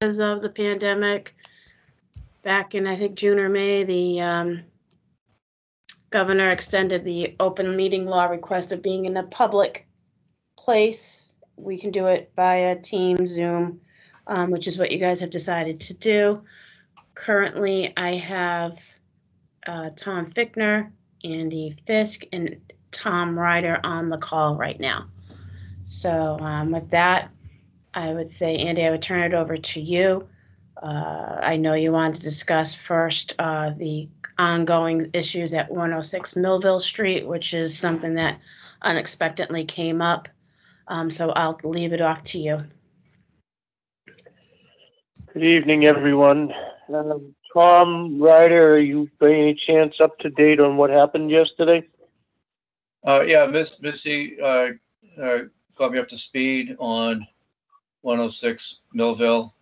because of the pandemic. Back in, I think, June or May, the um, governor extended the open meeting law request of being in a public place. We can do it via Team, Zoom, um, which is what you guys have decided to do. Currently, I have uh, Tom Fickner, Andy Fisk, and Tom Ryder on the call right now. So um, with that, I would say, Andy, I would turn it over to you. Uh, I know you wanted to discuss first uh, the ongoing issues at 106 Millville Street, which is something that unexpectedly came up. Um, so I'll leave it off to you. Good evening, everyone. Um, Tom Ryder, are you by any chance up to date on what happened yesterday? Uh, yeah, Miss Missy, uh, uh, got me up to speed on one oh six Millville.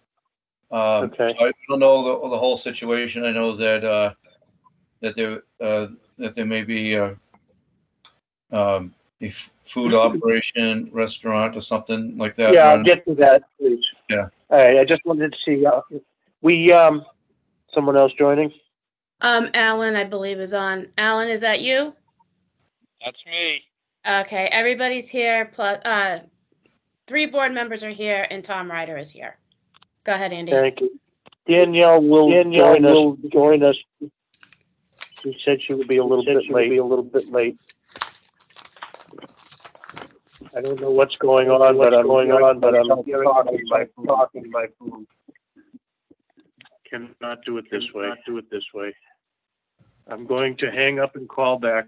Um, Okay. so I don't know the, the whole situation. I know that, uh, that there, uh, that there may be, uh, um, a f- food operation, restaurant or something like that. Yeah, I'll running. get to that, please. Yeah. All right, I just wanted to see, uh, we, um, someone else joining? Um, Alan, I believe, is on. Alan, is that you? That's me. Okay, everybody's here. Plus, uh, three board members are here, and Tom Ryder is here. Go ahead, Andy. Thank you. Danielle will Danielle join us, join us. She said she would be a little bit late. Be a little bit late. I don't know what's going on, but I'm going on, but I'm talking by, talking by phone. Cannot do it this way. Not do it this way. I'm going to hang up and call back.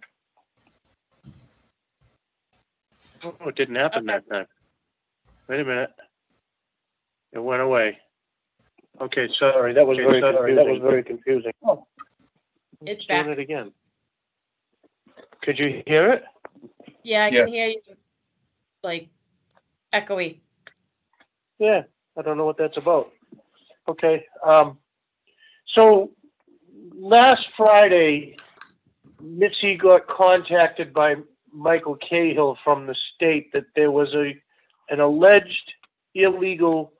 Oh, it didn't happen that time. Wait a minute. It went away. Okay, sorry, that was very, sorry, that was very confusing. Oh. It's Doing back. it again. Could you hear it? Yeah, I Yeah. can hear you. Like echoey. Yeah, I don't know what that's about. Okay, um, so last Friday, Missy got contacted by Michael Cahill from the state that there was a, an alleged illegal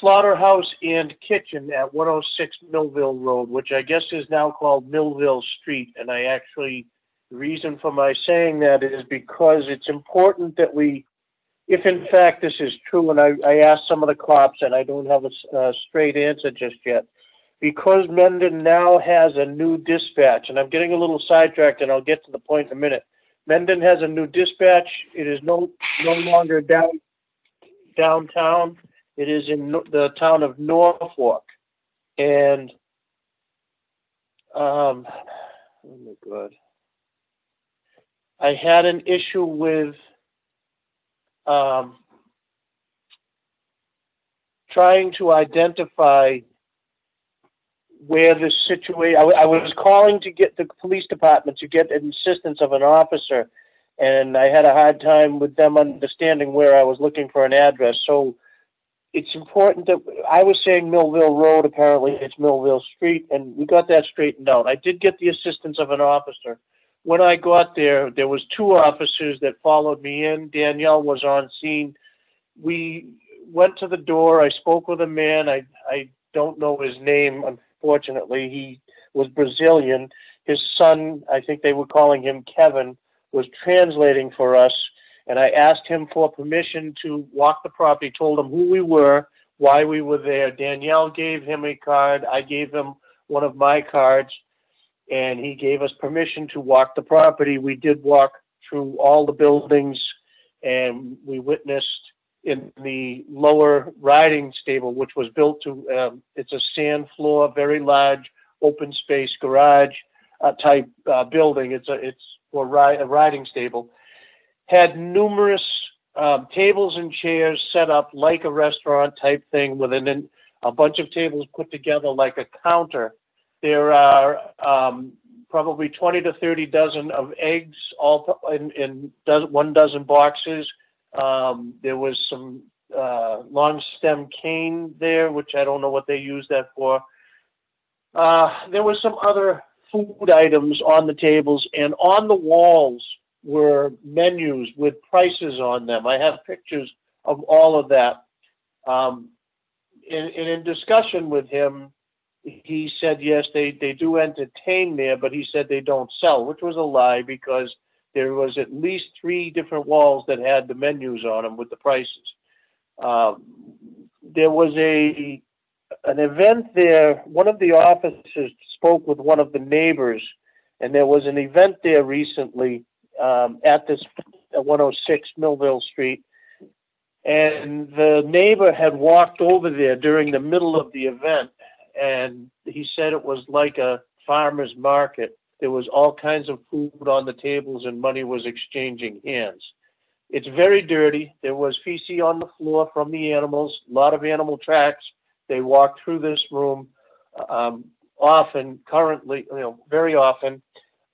slaughterhouse and kitchen at one oh six Millville Road, which I guess is now called Millville Street, and I actually, the reason for my saying that is because it's important that we if in fact this is true, and I, I asked some of the cops, and I don't have a straight answer just yet, because Mendon now has a new dispatch, and I'm getting a little sidetracked, and I'll get to the point in a minute. Mendon has a new dispatch. It is no no longer down downtown. It is in the town of Norfolk, and um, oh my god, I had an issue with um, trying to identify where the situation, I, I was calling to get the police department to get an assistance of an officer, and I had a hard time with them understanding where I was looking for an address. So it's important that I was saying Millville Road, apparently it's Millville Street, and we got that straightened out. I did get the assistance of an officer when I got there, there was two officers that followed me in. Danielle was on scene. We went to the door. I spoke with a man. I I don't know his name, unfortunately. He was Brazilian. His son, I think they were calling him Kevin, was translating for us. And I asked him for permission to walk the property. Told him who we were, why we were there. Danielle gave him a card. I gave him one of my cards and he gave us permission to walk the property. We did walk through all the buildings and we witnessed in the lower riding stable, which was built to, um, it's a sand floor, very large, open space garage uh, type uh, building. It's a, it's for ri- a riding stable. Had numerous um, tables and chairs set up like a restaurant type thing with an, a bunch of tables put together like a counter there are um, probably 20 to 30 dozen of eggs, all in, in dozen, one dozen boxes. Um, there was some uh, long stem cane there, which I don't know what they use that for. Uh, there was some other food items on the tables, and on the walls were menus with prices on them. I have pictures of all of that. Um, in, in, in discussion with him, he said, yes, they, they do entertain there, but he said they don't sell, which was a lie because there was at least three different walls that had the menus on them with the prices. Um, there was a, an event there, one of the officers spoke with one of the neighbors, and there was an event there recently, um, at this, at one oh six Millville Street. And the neighbor had walked over there during the middle of the event, and he said it was like a farmer's market. There was all kinds of food on the tables and money was exchanging hands. It's very dirty. There was feces on the floor from the animals, a lot of animal tracks. They walked through this room um, often, currently, you know, very often.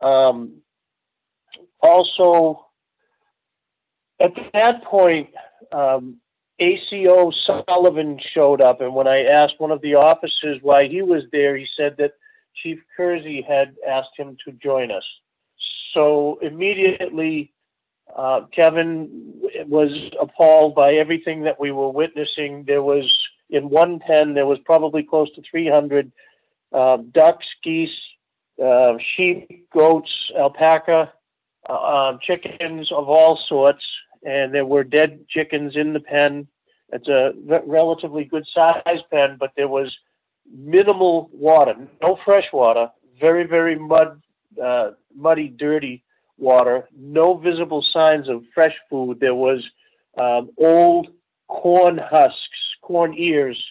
Um, also, at that point, um, ACO Sullivan showed up, and when I asked one of the officers why he was there, he said that Chief Kersey had asked him to join us. So immediately, uh, Kevin was appalled by everything that we were witnessing. There was, in one pen, there was probably close to 300 uh, ducks, geese, uh, sheep, goats, alpaca, uh, chickens of all sorts, and there were dead chickens in the pen. It's a relatively good sized pen, but there was minimal water, no fresh water, very, very mud, uh, muddy, dirty water, no visible signs of fresh food. There was um, old corn husks, corn ears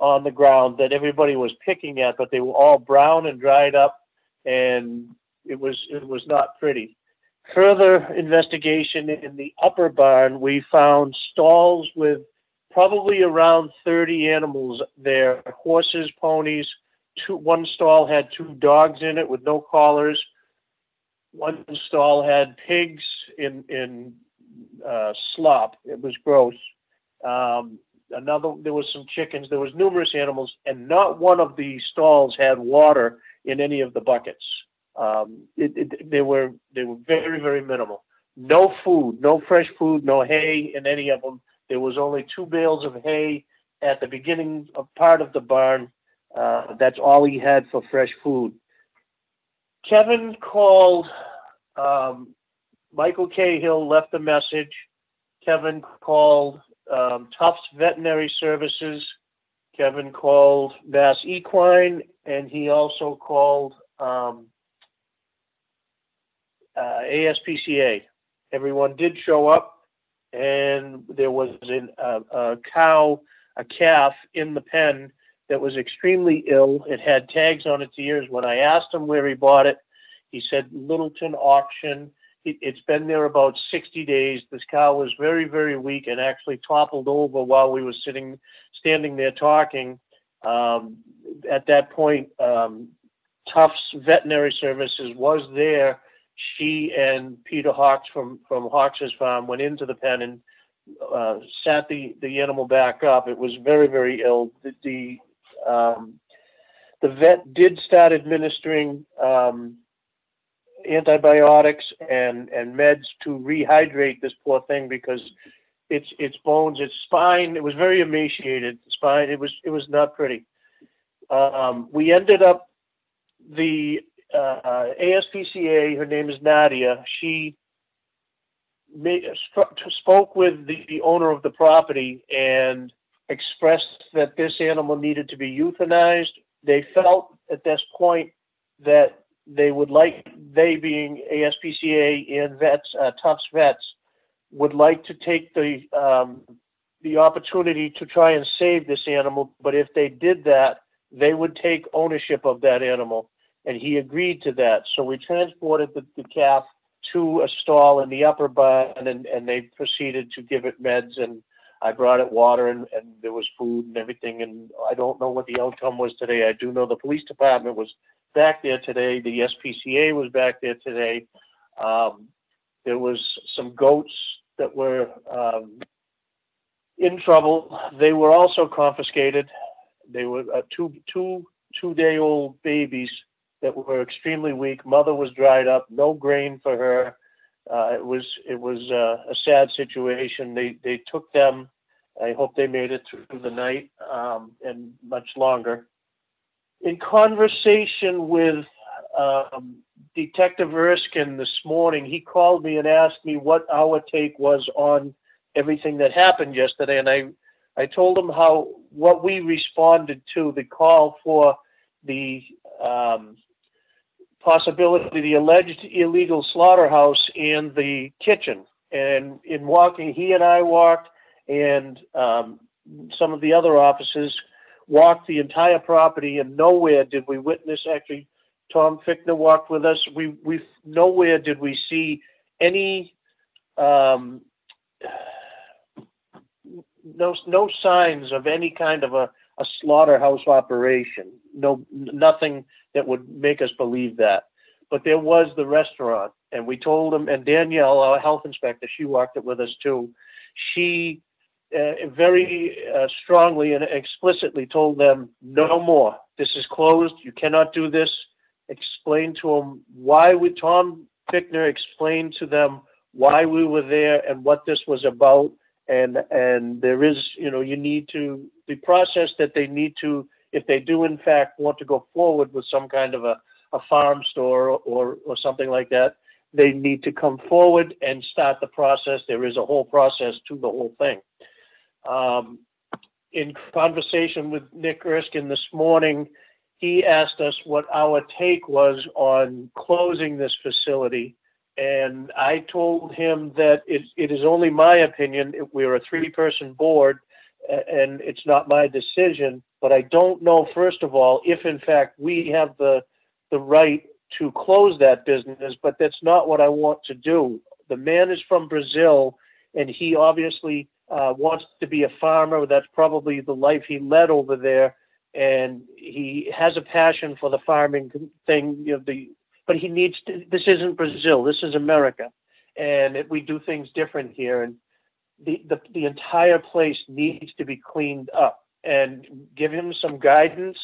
on the ground that everybody was picking at, but they were all brown and dried up, and it was it was not pretty. Further investigation in the upper barn, we found stalls with probably around 30 animals there horses, ponies. Two, one stall had two dogs in it with no collars. One stall had pigs in, in uh, slop. It was gross. Um, another, there was some chickens. There was numerous animals, and not one of the stalls had water in any of the buckets. Um, it, it, they were they were very very minimal. No food, no fresh food, no hay in any of them. There was only two bales of hay at the beginning of part of the barn. Uh, that's all he had for fresh food. Kevin called. Um, Michael Cahill left a message. Kevin called um, Tufts Veterinary Services. Kevin called Mass Equine, and he also called um, uh, ASPCA. Everyone did show up, and there was an, uh, a cow, a calf in the pen that was extremely ill. It had tags on its ears. When I asked him where he bought it, he said Littleton auction. It, it's been there about 60 days. This cow was very, very weak and actually toppled over while we were sitting, standing there talking. Um, at that point, um, Tufts Veterinary Services was there she and Peter Hawks from from Hawks's farm went into the pen and uh, sat the the animal back up. It was very very ill. The the, um, the vet did start administering um, antibiotics and and meds to rehydrate this poor thing because its its bones, its spine, it was very emaciated. Spine, it was it was not pretty. Um, we ended up the uh, ASPCA, her name is Nadia, she made, spoke with the, the owner of the property and expressed that this animal needed to be euthanized. They felt at this point that they would like, they being ASPCA and vets, uh, Tufts vets, would like to take the um, the opportunity to try and save this animal. But if they did that, they would take ownership of that animal and he agreed to that. So we transported the, the calf to a stall in the upper barn, and, and they proceeded to give it meds. And I brought it water, and, and there was food and everything. And I don't know what the outcome was today. I do know the police department was back there today. The SPCA was back there today. Um, there was some goats that were um, in trouble. They were also confiscated. They were uh, two two two day old babies that were extremely weak. Mother was dried up, no grain for her. Uh, it was it was uh, a sad situation. They they took them I hope they made it through the night, um, and much longer. In conversation with, um, Detective Erskine this morning, he called me and asked me what our take was on everything that happened yesterday, and I, I told him how, what we responded to, the call for the, um, possibility, the alleged illegal slaughterhouse and the kitchen. And in walking, he and I walked, and um, some of the other officers walked the entire property, and nowhere did we witness. Actually, Tom Fickner walked with us. We we nowhere did we see any um, no no signs of any kind of a, a slaughterhouse operation. No nothing that would make us believe that. But there was the restaurant, and we told them. And Danielle, our health inspector, she walked it with us too. She uh, very uh, strongly and explicitly told them, no more. This is closed. You cannot do this. Explain to them why we, Tom Fickner explained to them why we were there and what this was about. And, and there is, you know, you need to, the process that they need to, if they do in fact want to go forward with some kind of a, a farm store or, or something like that, they need to come forward and start the process. There is a whole process to the whole thing. Um, in conversation with Nick Erskine this morning, he asked us what our take was on closing this facility. And I told him that it, it is only my opinion. We're a three person board and it's not my decision. But I don't know, first of all, if in fact we have the, the right to close that business, but that's not what I want to do. The man is from Brazil and he obviously uh, wants to be a farmer. That's probably the life he led over there, and he has a passion for the farming thing. You know, the but he needs to. This isn't Brazil. This is America, and it, we do things different here. And the, the the entire place needs to be cleaned up and give him some guidance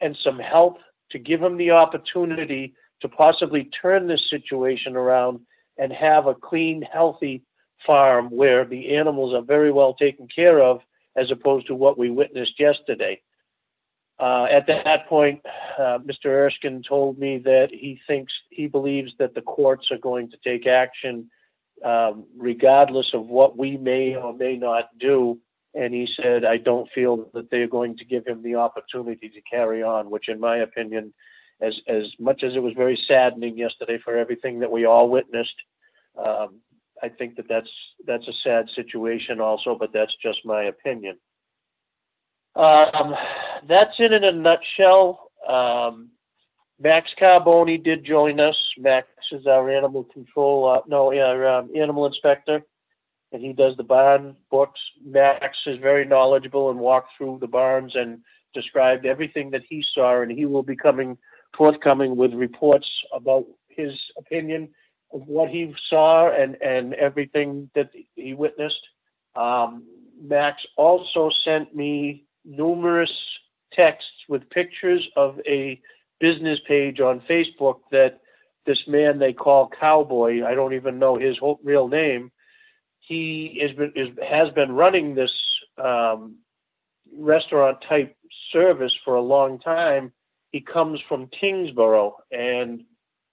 and some help to give him the opportunity to possibly turn this situation around and have a clean, healthy farm where the animals are very well taken care of as opposed to what we witnessed yesterday. Uh, at that point, uh, Mr. Erskine told me that he thinks, he believes that the courts are going to take action um, regardless of what we may or may not do. And he said, I don't feel that they're going to give him the opportunity to carry on, which in my opinion, as, as much as it was very saddening yesterday for everything that we all witnessed, um, I think that that's that's a sad situation also, but that's just my opinion. Um, that's it in a nutshell. Um, Max Carboni did join us. Max is our animal control, uh, no, our um, animal inspector, and he does the barn books. Max is very knowledgeable and walked through the barns and described everything that he saw, and he will be coming forthcoming with reports about his opinion of what he saw and, and everything that he witnessed. Um, Max also sent me numerous texts with pictures of a business page on Facebook that this man they call Cowboy, I don't even know his whole, real name, he is, is has been running this um, restaurant type service for a long time. He comes from Tyngsboro and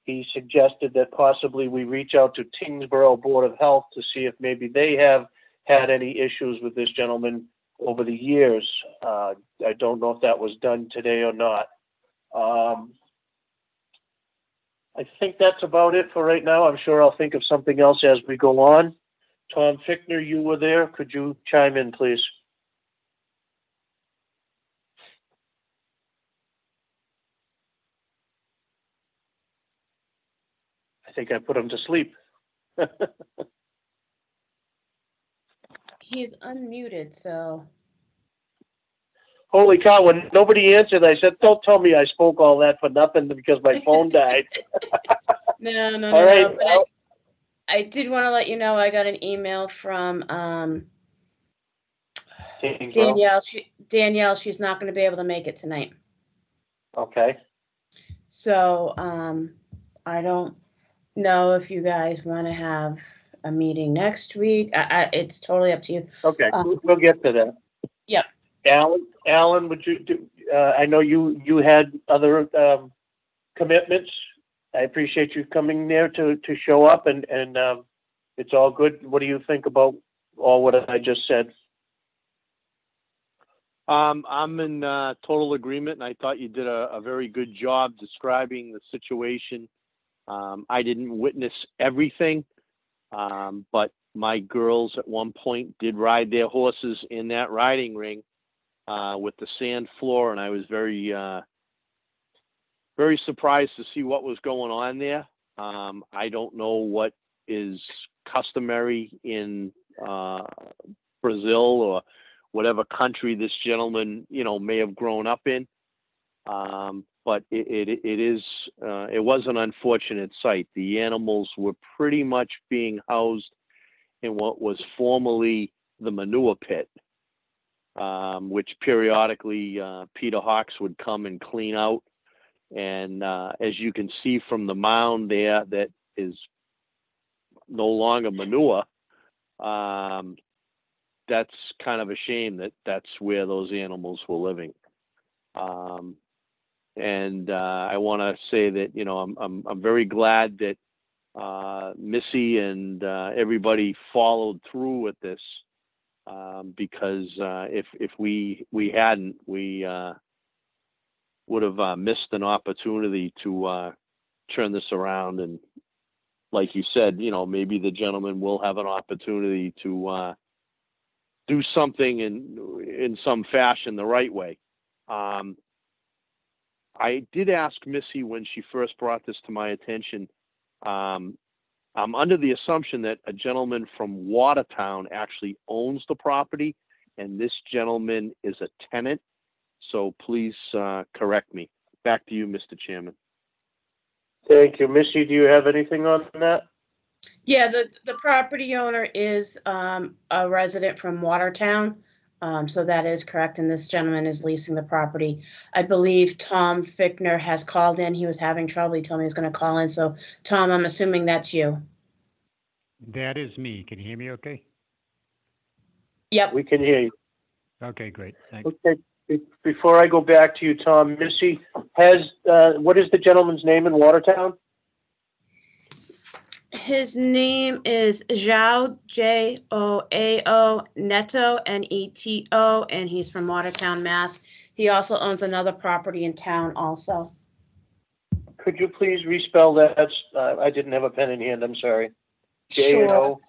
he suggested that possibly we reach out to Tyngsboro Board of Health to see if maybe they have had any issues with this gentleman over the years. Uh, I don't know if that was done today or not. Um, I think that's about it for right now. I'm sure I'll think of something else as we go on. Tom Fickner, you were there. Could you chime in, please? I think I put him to sleep. He's unmuted, so. Holy cow, when nobody answered, I said, don't tell me I spoke all that for nothing because my phone died. No, no, no, All no. right, But I, I did want to let you know I got an email from um, Danielle. She, Danielle, she's not going to be able to make it tonight. Okay, So um, I don't know if you guys want to have a meeting next week. I, I, it's totally up to you. Okay, we'll- we'll get to that. Yep. Alan, Alan, would you do, uh, I know you, you had other, um, commitments. I appreciate you coming there to, to show up and, and, um, it's all good. What do you think about all what I just said? Um, I'm in uh, total agreement, and I thought you did a, a very good job describing the situation. Um, I didn't witness everything, um, but my girls at one point did ride their horses in that riding ring uh, with the sand floor, and I was very, uh, very surprised to see what was going on there. Um, I don't know what is customary in uh, Brazil or whatever country this gentleman, you know, may have grown up in. Um, but it, it, it is, uh, it was an unfortunate sight. The animals were pretty much being housed in what was formerly the manure pit, um, which periodically uh, Peter Hawks would come and clean out. And uh, as you can see from the mound there, that is no longer manure. Um, that's kind of a shame that that's where those animals were living. Um, and uh, I want to say that you know I'm I'm I'm very glad that uh, Missy and uh, everybody followed through with this um, because uh, if if we we hadn't we uh, would have uh, missed an opportunity to uh, turn this around and like you said you know maybe the gentleman will have an opportunity to uh, do something in in some fashion the right way. Um, I did ask Missy when she first brought this to my attention. Um, I'm under the assumption that a gentleman from Watertown actually owns the property, and this gentleman is a tenant. So please uh, correct me. Back to you, Mr. Chairman. Thank you. Missy, do you have anything on that? Yeah, the, the property owner is, um, a resident from Watertown. Um, so that is correct, and this gentleman is leasing the property. I believe Tom Fickner has called in. He was having trouble. He told me he was gonna call in, so Tom, I'm assuming that's you. That is me. Can you hear me okay? Yep, We can hear you. Okay, great. Thanks. Okay, be- before I go back to you, Tom, Missy, has, uh, what is the gentleman's name in Watertown? his name is João, J O A O Neto, N E T O, and he's from Watertown, Mass. He also owns another property in town also. Could you please respell that? Uh, I didn't have a pen in hand, I'm sorry. J O?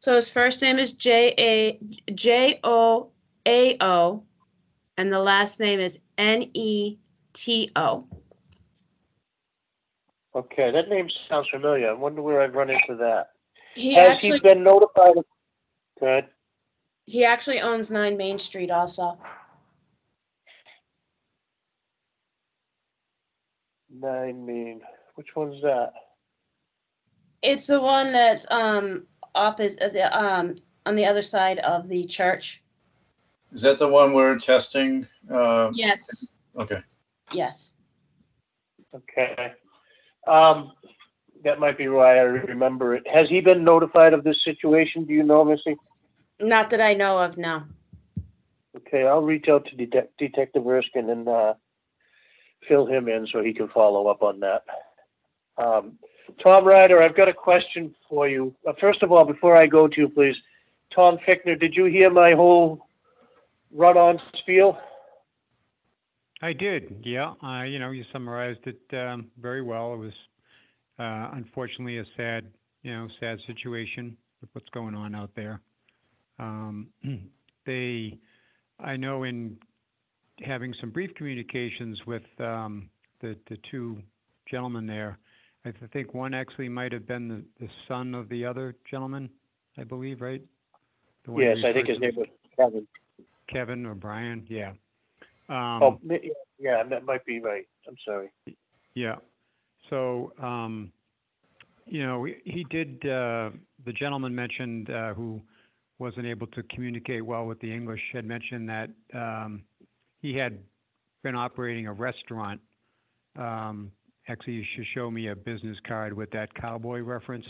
So his first name is J A J O A O, and the last name is N E T O. Okay, that name sounds familiar. I wonder where I've run into that. He Has he actually been notified? of- Good. he actually owns nine Main Street also. Nine Main. which one's that? It's the one that's um opposite the um on the other side of the church. Is that the one we're testing? Uh, Yes. okay. Yes. Okay. Um, that might be why I remember it. Has he been notified of this situation? Do you know, Missy? Not that I know of, no. Okay, I'll reach out to Detec- Detective Erskine and, uh, fill him in so he can follow up on that. Um, Tom Ryder, I've got a question for you. Uh, first of all, before I go to you, please, Tom Fickner, did you hear my whole run-on spiel? I did, yeah. Uh, you know, you summarized it um, very well. It was uh, unfortunately a sad, you know, sad situation with what's going on out there. Um, they, I know in having some brief communications with um, the the two gentlemen there, I think one actually might have been the, the son of the other gentleman, I believe, right? Yes, I think his name was Kevin. Kevin or Brian, yeah. Um, Oh, yeah, that might be right. I'm sorry. Yeah. So, um, you know, he- he did, uh, the gentleman mentioned, uh, who wasn't able to communicate well with the English, had mentioned that, um, he had been operating a restaurant. Um, actually, you should show me a business card with that cowboy reference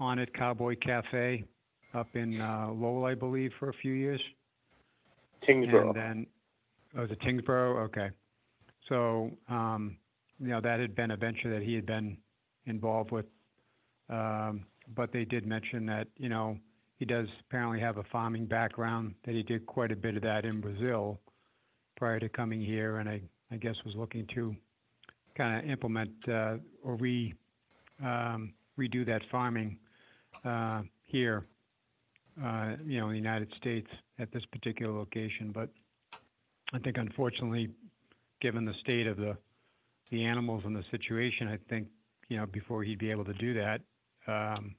on it, Cowboy Cafe up in uh, Lowell, I believe, for a few years. Tyngsboro. And then, oh, was it Tyngsboro? Okay. So, um, you know, that had been a venture that he had been involved with. Um, but they did mention that, you know, he does apparently have a farming background, that he did quite a bit of that in Brazil prior to coming here, and I, I guess was looking to kind of implement, uh, or re, um, redo that farming, uh, here, uh, you know, in the United States at this particular location. But I think unfortunately, given the state of the, the animals and the situation, I think, you know, before he'd be able to do that, um,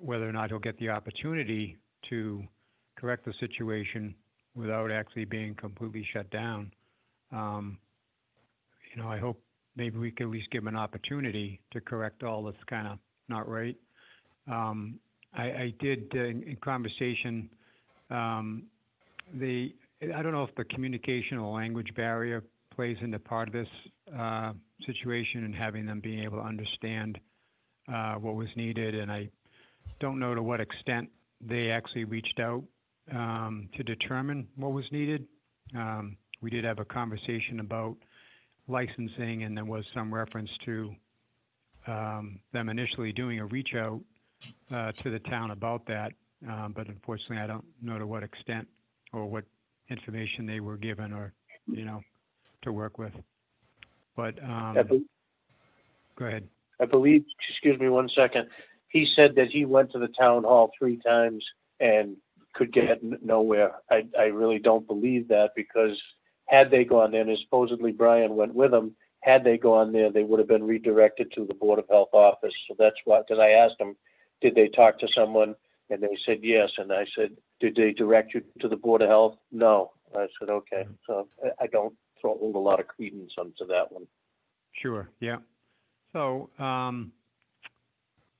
whether or not he'll get the opportunity to correct the situation without actually being completely shut down. Um, you know, I hope maybe we could at least give him an opportunity to correct all that's kind of not right. Um, I, I did, uh, in, in conversation, um, the, I don't know if the communication or language barrier plays into part of this, uh, situation and having them being able to understand, uh, what was needed. And I don't know to what extent they actually reached out, um, to determine what was needed. Um, we did have a conversation about licensing and there was some reference to, um, them initially doing a reach out, uh, to the town about that. Um, but unfortunately, I don't know to what extent or what information they were given or, you know, to work with. But, um, be- go ahead. I believe, excuse me one second, he said that he went to the town hall three times and could get nowhere. I, I really don't believe that because had they gone there, and supposedly Brian went with them, had they gone there, they would have been redirected to the Board of Health office. So that's why, because I asked them, did they talk to someone? And they said yes. And I said, did they direct you to the Board of Health? No. I said, okay. So I, I don't throw a lot of credence onto that one. Sure, yeah. So, um,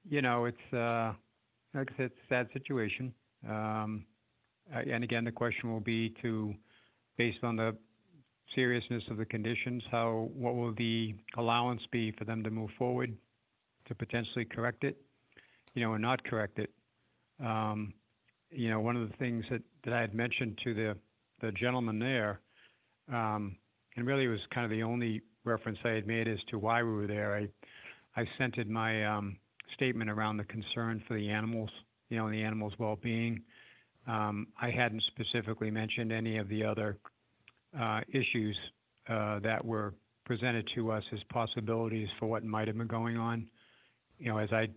you know, it's, uh, like I said, it's a sad situation. Um, and again, the question will be to, based on the seriousness of the conditions, how, what will the allowance be for them to move forward to potentially correct it, you know, or not correct it? Um, you know, one of the things that, that I had mentioned to the, the gentleman there, um, and really was kind of the only reference I had made as to why we were there. I, I centered my um, statement around the concern for the animals, you know, the animals' well-being. Um, I hadn't specifically mentioned any of the other uh, issues uh, that were presented to us as possibilities for what might have been going on, you know, as I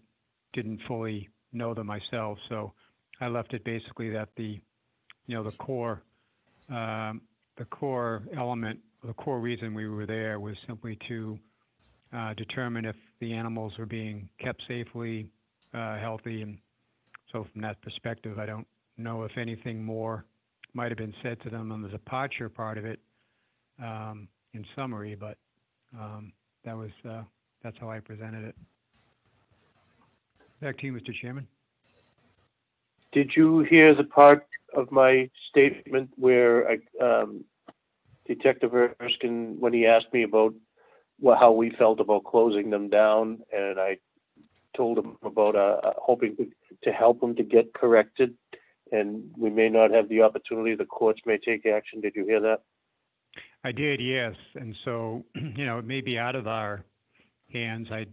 didn't fully know them myself. So I left it basically that the, you know, the core, um, the core element, the core reason we were there was simply to uh, determine if the animals were being kept safely, uh, healthy, and so from that perspective, I don't know if anything more might have been said to them on the departure part of it, um, in summary, but, um, that was, uh, that's how I presented it. Back to you, Mr. Chairman. Did you hear the part of my statement where I, um, Detective Erskine, when he asked me about how we felt about closing them down, and I told him about uh, uh, hoping to, to help them to get corrected, and we may not have the opportunity. The courts may take action. Did you hear that? I did, yes. And so, you know, it may be out of our hands. I,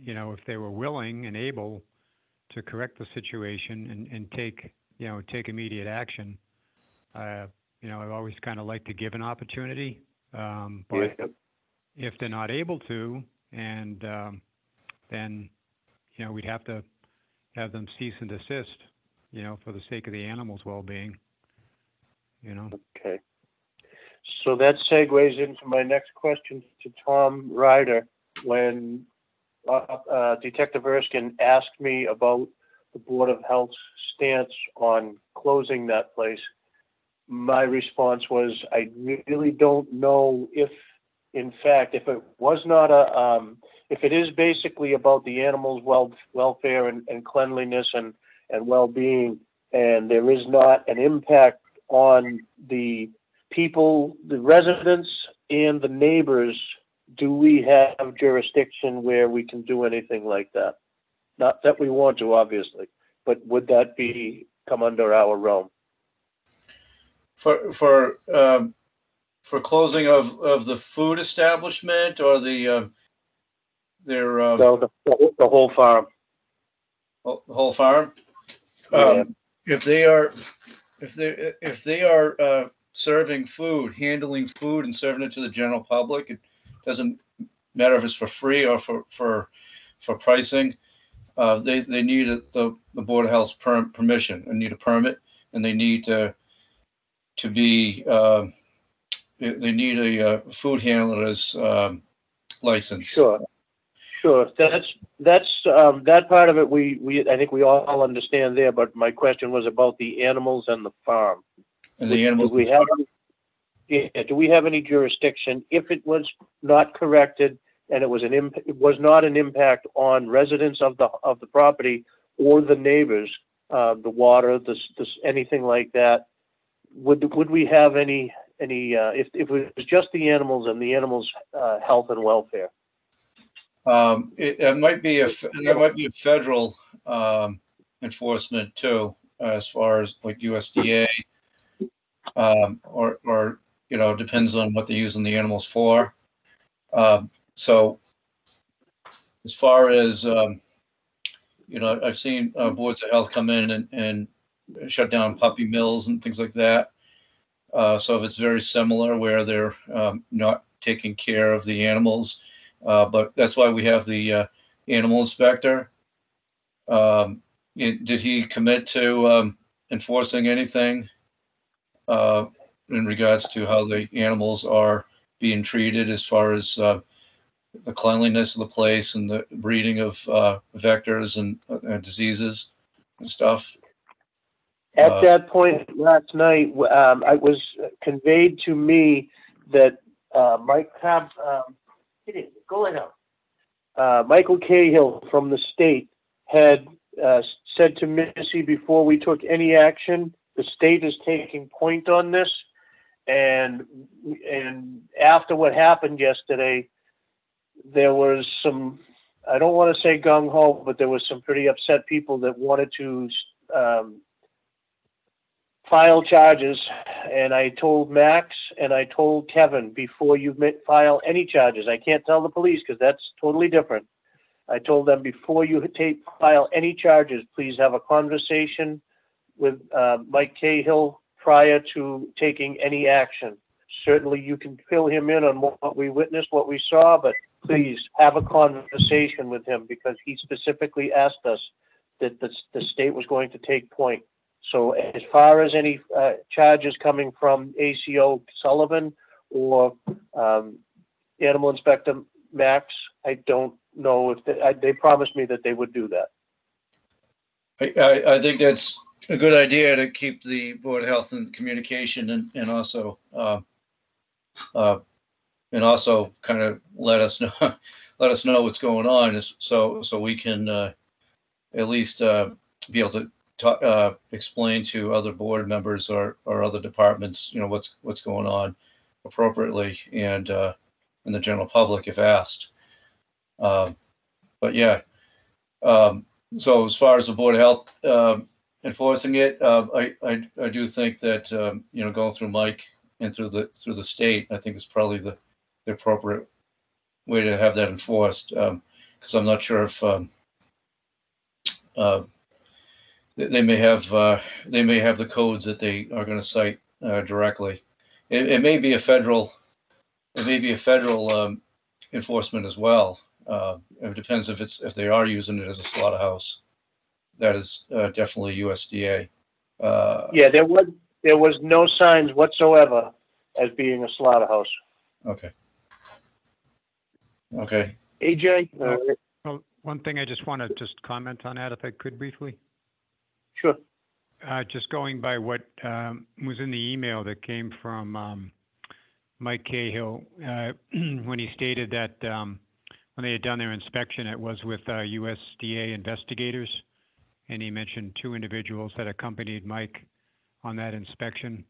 you know, if they were willing and able to correct the situation and, and take, you know, take immediate action, uh, you know, I've always kind of like to give an opportunity. Um, but Yeah. if they're not able to, and um, then, you know, we'd have to have them cease and desist, you know, for the sake of the animals' well-being. You know, Okay. So that segues into my next question to Tom Ryder. When uh, uh, Detective Erskine asked me about the Board of Health's stance on closing that place, my response was, I really don't know if, in fact, if it was not a, um, if it is basically about the animals' well, welfare and, and cleanliness and, and well-being, and there is not an impact on the people, the residents and the neighbors, do we have jurisdiction where we can do anything like that? Not that we want to, obviously, but would that be, come under our realm? For, for, um, for closing of, of the food establishment or the, uh, their, uh, No, the, the whole farm. whole whole farm? Yeah. Um, if they are, if they, if they are, uh, serving food, handling food and serving it to the general public, it doesn't matter if it's for free or for, for, for pricing. Uh, they, they need a- the, the Board of Health's per, permission and need a permit and they need to, to be, um, they, they need a, uh, food handler's, um, license. Sure, sure. That's, that's, um, that part of it, we, we, I think we all understand there, but my question was about the animals and the farm. And the animals. we have, any- yeah, do we have any jurisdiction, if it was not corrected and it was an imp, it was not an impact on residents of the, of the property or the neighbors, uh, the water, this, this, anything like that, would, would we have any, any, uh, if, if it was just the animals and the animals' uh, health and welfare? Um, it, it might be a, there might be a federal, um, enforcement too, as far as like USDA. Um, or, or, you know, depends on what they're using the animals for. Um, so as far as, um, you know, I've seen, uh, boards of health come in and, and shut down puppy mills and things like that. Uh, so if it's very similar where they're, um, not taking care of the animals, uh, but that's why we have the uh, animal inspector. Um, it- did he commit to um, enforcing anything uh, in regards to how the animals are being treated as far as uh, the cleanliness of the place and the breeding of uh, vectors and uh, diseases and stuff? At Uh, that point last night, um, it was conveyed to me that, uh, Mike Cab, um, go down. Uh, Michael Cahill from the state had, uh, said to Missy before we took any action, the state is taking point on this. And, and after what happened yesterday, there was some, I don't want to say gung ho, but there was some pretty upset people that wanted to, um, file charges, and I told Max and I told Kevin before you file any charges, I can't tell the police because that's totally different. I told them before you take, file any charges, please have a conversation with, uh, Mike Cahill prior to taking any action. Certainly you can fill him in on what we witnessed, what we saw, but please have a conversation with him because he specifically asked us that the, the state was going to take point. So as far as any uh, charges coming from ACO Sullivan or um, Animal Inspector Max, I don't know if, they I- they promised me that they would do that. I, I, I think that's a good idea to keep the Board of Health in communication and, and also, uh, uh, and also kind of let us know, let us know what's going on so, so we can, uh, at least, uh, be able to talk, uh, explain to other board members or, or other departments, you know, what's, what's going on appropriately and, uh, and the general public if asked. Um, but yeah, um, so as far as the Board of Health um, enforcing it, uh, I, I, I do think that, um, you know, going through Mike and through the, through the state, I think is probably the, the appropriate way to have that enforced. Because I'm not sure if um, uh, they, they may have, uh, they may have the codes that they are going to cite uh, directly. It, it may be a federal, it may be a federal um, enforcement as well. Uh, It depends if it's, if they are using it as a slaughterhouse. That is uh, definitely USDA. Uh, Yeah, there was, there was no signs whatsoever as being a slaughterhouse. Okay. Okay, AJ? Uh, Well, one thing I just want to just comment on that, if I could briefly. Sure. Uh, just going by what, um, was in the email that came from, um, Mike Cahill, uh, when he stated that, um, when they had done their inspection, it was with, uh, USDA investigators. And he mentioned two individuals that accompanied Mike on that inspection.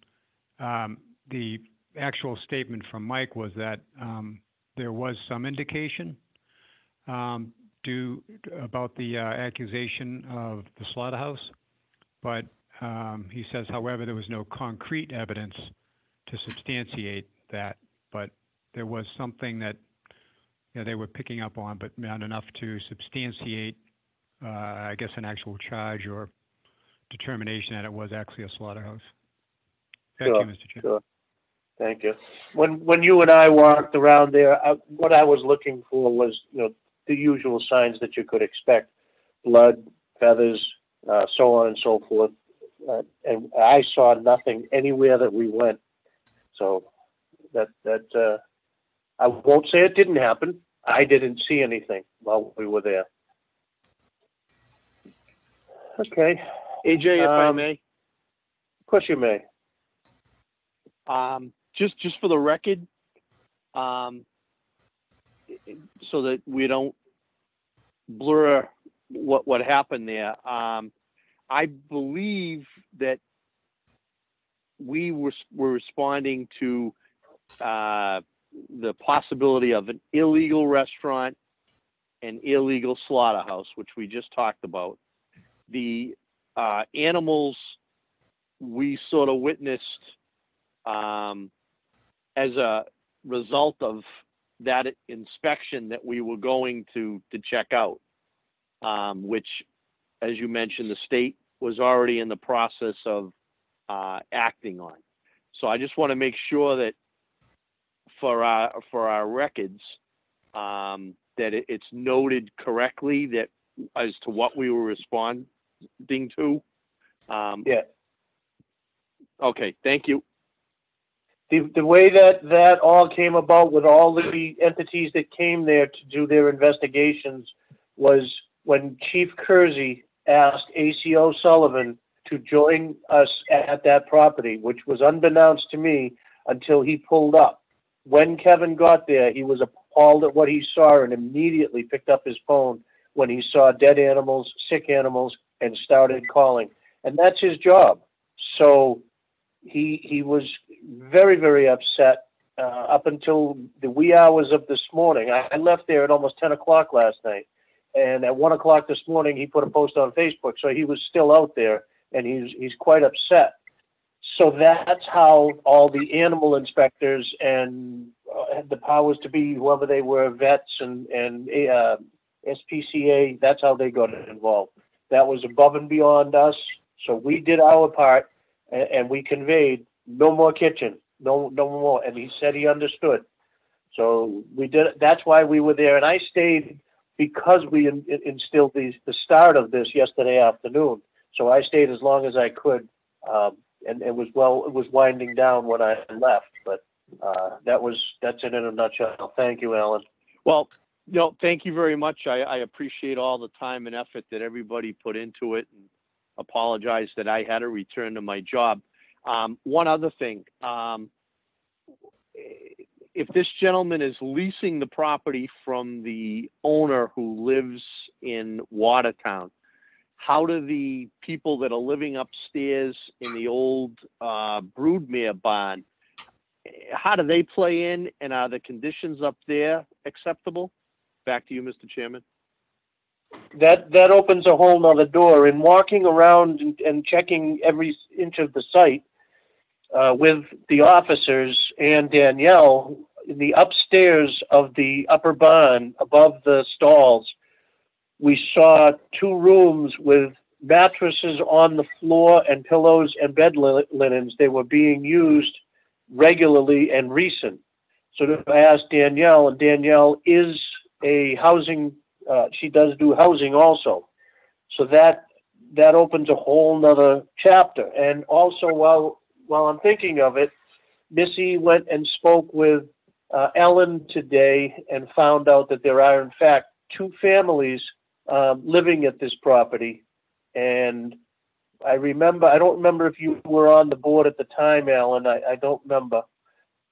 Um, the actual statement from Mike was that, um, there was some indication, um, do about the uh, accusation of the slaughterhouse, but um, he says, however, there was no concrete evidence to substantiate that, but there was something that you know, they were picking up on, but not enough to substantiate, I guess, an actual charge or determination that it was actually a slaughterhouse. Thank Sure, you, Mr. Chair. Sure. Thank you. When, when you and I walked around there, I, what I was looking for was, you know, the usual signs that you could expect. Blood, feathers, uh, so on and so forth. Uh, and I saw nothing anywhere that we went. So that, that, uh, I won't say it didn't happen. I didn't see anything while we were there. Okay, AJ, if I Um, may, of course you may. um, just, just for the record, um, so that we don't blur what, what happened there, um, I believe that we were, were responding to, uh, the possibility of an illegal restaurant and illegal slaughterhouse, which we just talked about. The, uh, animals we sort of witnessed, um, as a result of that inspection that we were going to, to check out. Um, which, as you mentioned, the state was already in the process of, uh, acting on. So I just want to make sure that for our, for our records, um, that it, it's noted correctly that as to what we were responding to. Um, Yeah. Okay, thank you. the, the way that that all came about with all the entities that came there to do their investigations was when Chief Kersey asked ACO Sullivan to join us at that property, which was unbeknownst to me until he pulled up. When Kevin got there, he was appalled at what he saw and immediately picked up his phone when he saw dead animals, sick animals, and started calling. And that's his job. So he he was very very upset uh, up until the wee hours of this morning. I, I left there at almost ten o'clock last night, and at one o'clock this morning he put a post on Facebook. So he was still out there, and he's he's quite upset. So that's how all the animal inspectors and uh, the powers to be, whoever they were, vets and and uh, SPCA. That's how they got involved. That was above and beyond us. So we did our part and, and we conveyed no more kitchen, no no more. And he said he understood. So we did. That's why we were there, and I stayed because we in, in- instilled the the start of this yesterday afternoon. So I stayed as long as I could, um, and it was well. It was winding down when I left, but uh, that was that's it in a nutshell. Thank you, Alan. Well, no, thank you very much. I, I appreciate all the time and effort that everybody put into it and apologize that I had to return to my job. Um, one other thing, um, if this gentleman is leasing the property from the owner who lives in Watertown, how do the people that are living upstairs in the old, uh, broodmare barn, how do they play in and are the conditions up there acceptable? Back to you, Mr. Chairman. that that opens a whole nother door. In walking around and, and checking every inch of the site uh, with the officers and Danielle, in the upstairs of the upper barn above the stalls, we saw two rooms with mattresses on the floor and pillows and bed linens. They were being used regularly and recent. So I asked Danielle, and Danielle is a housing uh, she does do housing also. So that that opens a whole nother chapter. And also, while while I'm thinking of it, Missy went and spoke with uh, Ellen today and found out that there are in fact two families um, living at this property. And I remember, I don't remember if you were on the board at the time, Alan. I, I don't remember.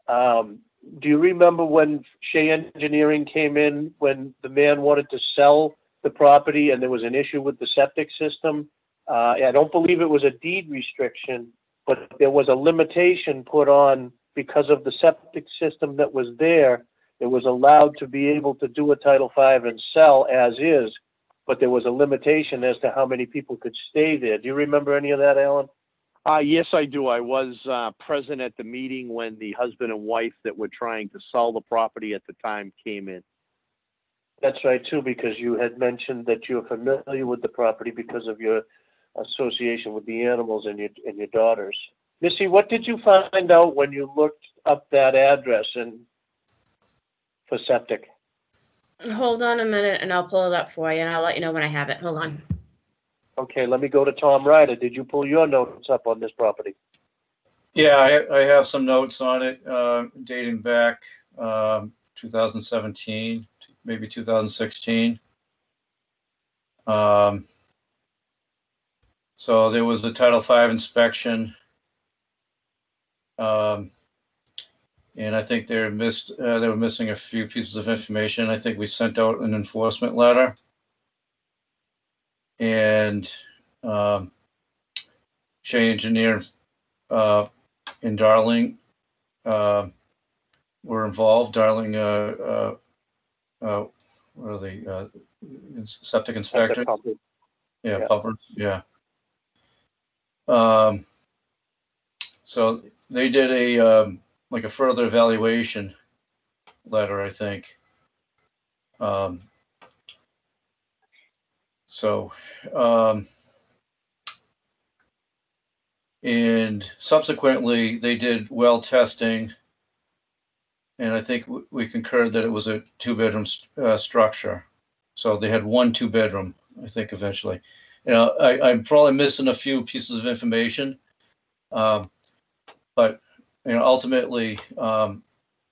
Um, do you remember when Shea Engineering came in, when the man wanted to sell the property and there was an issue with the septic system? Uh, I don't believe it was a deed restriction, but there was a limitation put on because of the septic system that was there, it was allowed to be able to do a Title V and sell as is, but there was a limitation as to how many people could stay there. Do you remember any of that, Alan? Uh, yes, I do. I was, uh, present at the meeting when the husband and wife that were trying to sell the property at the time came in. That's right too, because you had mentioned that you're familiar with the property because of your association with the animals and your, and your daughters. Missy, what did you find out when you looked up that address and for septic? Hold on a minute and I'll pull it up for you and I'll let you know when I have it. Hold on. Okay, let me go to Tom Ryder. Did you pull your notes up on this property? Yeah, I, I have some notes on it, uh, dating back, um, 2017, maybe 2016. Um, so there was a Title V inspection. Um, and I think they're missed, uh, they were missing a few pieces of information. I think we sent out an enforcement letter. And, um, Shea Engineer, uh, in Darling, uh, were involved. Darling, uh, uh, uh, what are they, uh, septic inspector? Yeah, Yeah. Pupper, yeah. Um, so they did a, um, like a further evaluation letter, I think. Um, so, um, and subsequently, they did well testing. And I think we concurred that it was a two-bedroom, st- uh, structure. So they had one two-bedroom, I think eventually. You know, I, I'm probably missing a few pieces of information. Um, but, you know, ultimately, um,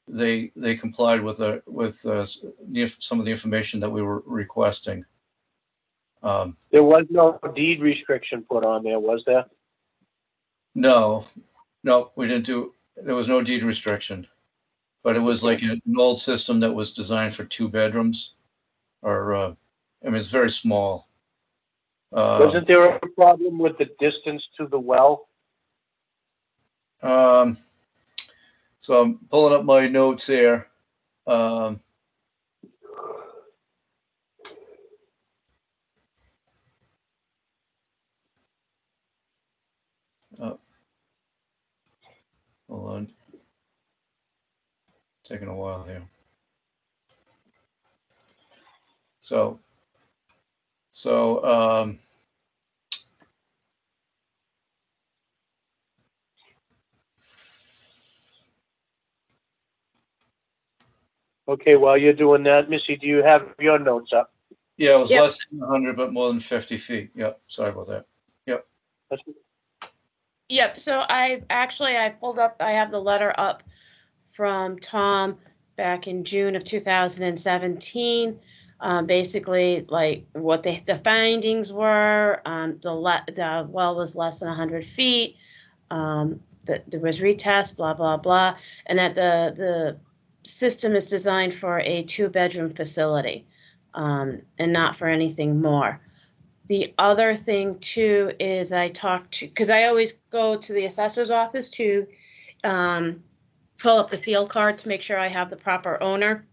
they, they complied with the, with, some of the information that we were requesting. Um, There was no deed restriction put on there, was there? no, no, we didn't do, there was no deed restriction. But it was like an old system that was designed for two bedrooms or, uh, I mean, it's very small. Uh, Wasn't there a problem with the distance to the well? Um, so I'm pulling up my notes here. Um, oh. Hold on. Taking a while here. So, so, um, Okay, while you're doing that, Missy, do you have your notes up? yeah, it was Yep. less than hundred, but more than fifty feet. Yep, sorry about that. That's- Yep, so I actually I pulled up I have the letter up from Tom back in June of 2017. Um, basically, like what the, the findings were, um, the, le- the well was less than 100 feet, um, there was retest, blah, blah, blah, and that the, the system is designed for a two bedroom facility um, and not for anything more. The other thing too is I talk to, because I always go to the assessor's office to um, pull up the field card to make sure I have the proper owner.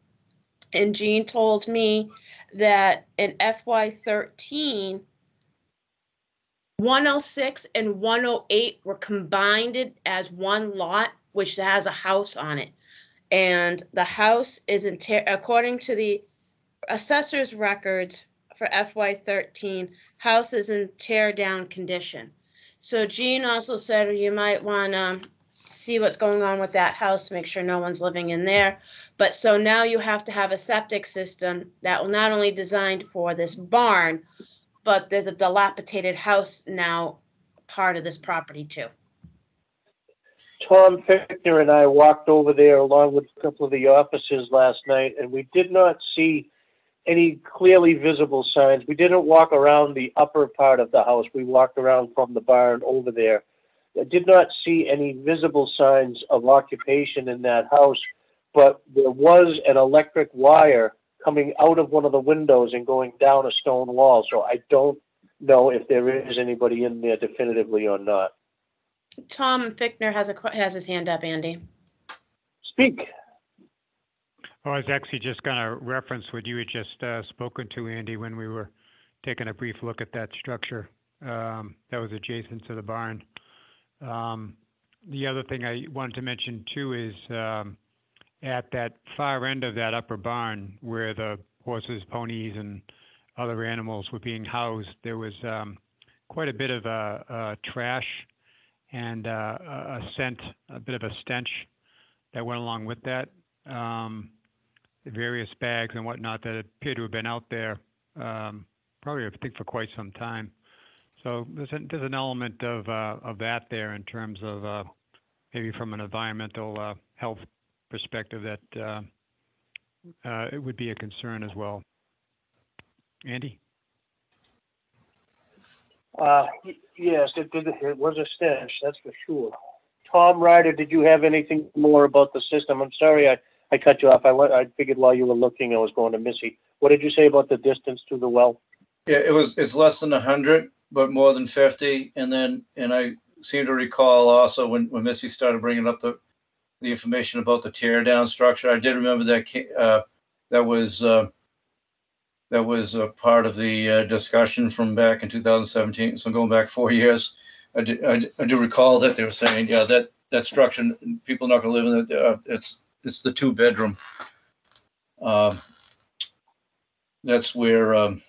And Jean told me that in FY thirteen, one oh six and one oh eight were combined as one lot, which has a house on it. And the house is in, according to the assessor's records for FY thirteen, house is in tear down condition. So Jean also said you might want to um, see what's going on with that house, make sure no one's living in there. But so now you have to have a septic system that will not only designed for this barn, but there's a dilapidated house now part of this property too. Tom Fickner and I walked over there along with a couple of the officers last night, and we did not see any clearly visible signs. We didn't walk around the upper part of the house. We walked around from the barn over there. I did not see any visible signs of occupation in that house, but there was an electric wire coming out of one of the windows and going down a stone wall. So I don't know if there is anybody in there definitively or not. Tom Fickner has a has his hand up, Andy. Speak. I was actually just going to reference what you had just uh, spoken to, Andy, when we were taking a brief look at that structure um, that was adjacent to the barn. Um, The other thing I wanted to mention too is um, at that far end of that upper barn where the horses, ponies, and other animals were being housed, there was um, quite a bit of uh, uh, trash and uh, a a scent, a bit of a stench that went along with that. Um, various bags and whatnot that appear to have been out there, um, probably I think for quite some time. So there's, a, there's an element of, uh, of that there in terms of, uh, maybe from an environmental, uh, health perspective that, uh, uh, it would be a concern as well. Andy? Uh, yes, it it was a stench, that's for sure. Tom Ryder, did you have anything more about the system? I'm sorry, I, I cut you off. I I figured while you were looking, I was going to Missy. What did you say about the distance to the well? Yeah, it was, it's less than hundred, but more than fifty. And then, and I seem to recall also when, when Missy started bringing up the, the information about the tear down structure, I did remember that, uh, that was, uh, that was a part of the uh, discussion from back in 2017. So going back four years, I do, I, I do recall that they were saying, yeah, that, that structure, people not gonna live in it. Uh, it's, it's the two bedroom. Um, that's where, um,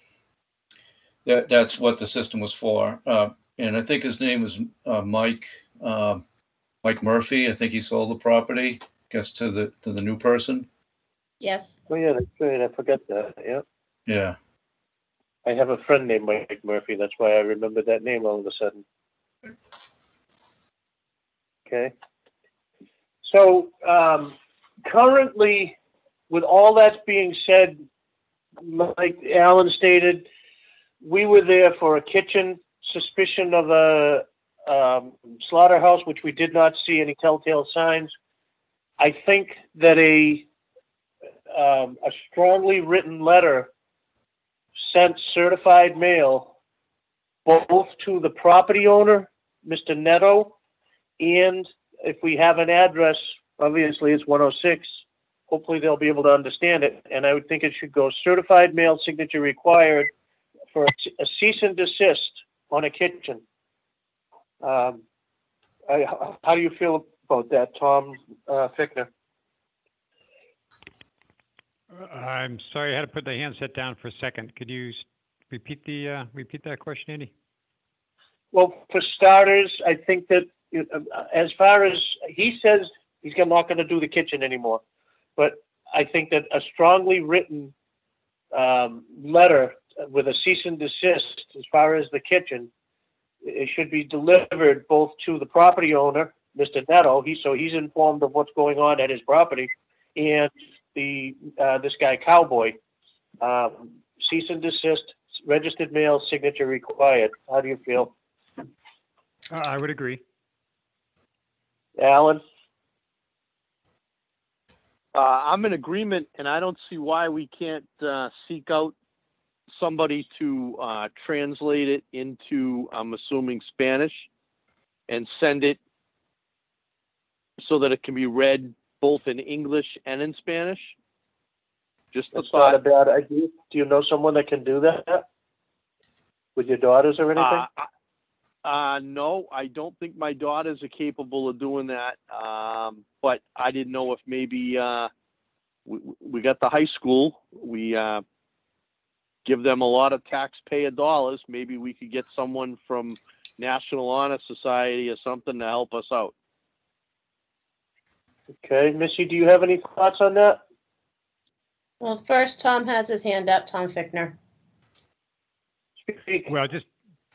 that, that's what the system was for. Uh, and I think his name was, uh, Mike, um, Mike Murphy. I think he sold the property, I guess to the, to the new person. Yes. Oh, yeah, that's right, I forgot that, yeah. Yeah. I have a friend named Mike Murphy, that's why I remembered that name all of a sudden. Okay. So, um, currently, with all that's being said, like Alan stated, we were there for a kitchen, suspicion of a, um, slaughterhouse, which we did not see any telltale signs. I think that a, um, a strongly written letter sent certified mail both to the property owner, Mr. Neto, and if we have an address, obviously it's 106, hopefully they'll be able to understand it. And I would think it should go certified mail signature required for a cease and desist on a kitchen. Um, I, how do you feel about that, Tom uh, Fickner? I'm sorry, I had to put the handset down for a second. Could you repeat the, uh, repeat that question, Andy? Well, for starters, I think that uh, as far as he says, he's not going to do the kitchen anymore. But I think that a strongly written um, letter with a cease and desist, as far as the kitchen, it should be delivered both to the property owner, Mr. Neto, he so he's informed of what's going on at his property, and the uh, this guy Cowboy. Um, cease and desist, registered mail, signature required. How do you feel? Uh, I would agree. Alan? Uh, I'm in agreement, and I don't see why we can't uh, seek out somebody to uh, translate it into, I'm assuming, Spanish, and send it so that it can be read both in English and in Spanish. Just a That's not a thought. bad idea. Do you know someone that can do that? With your daughters or anything? Uh, uh, no, I don't think my daughters are capable of doing that. Um, but I didn't know if maybe uh, we, we got the high school. We uh, give them a lot of taxpayer dollars. Maybe we could get someone from National Honor Society or something to help us out. Okay, Missy, do you have any thoughts on that? Well, first, Tom has his hand up, Tom Fickner. Speak. Well, just,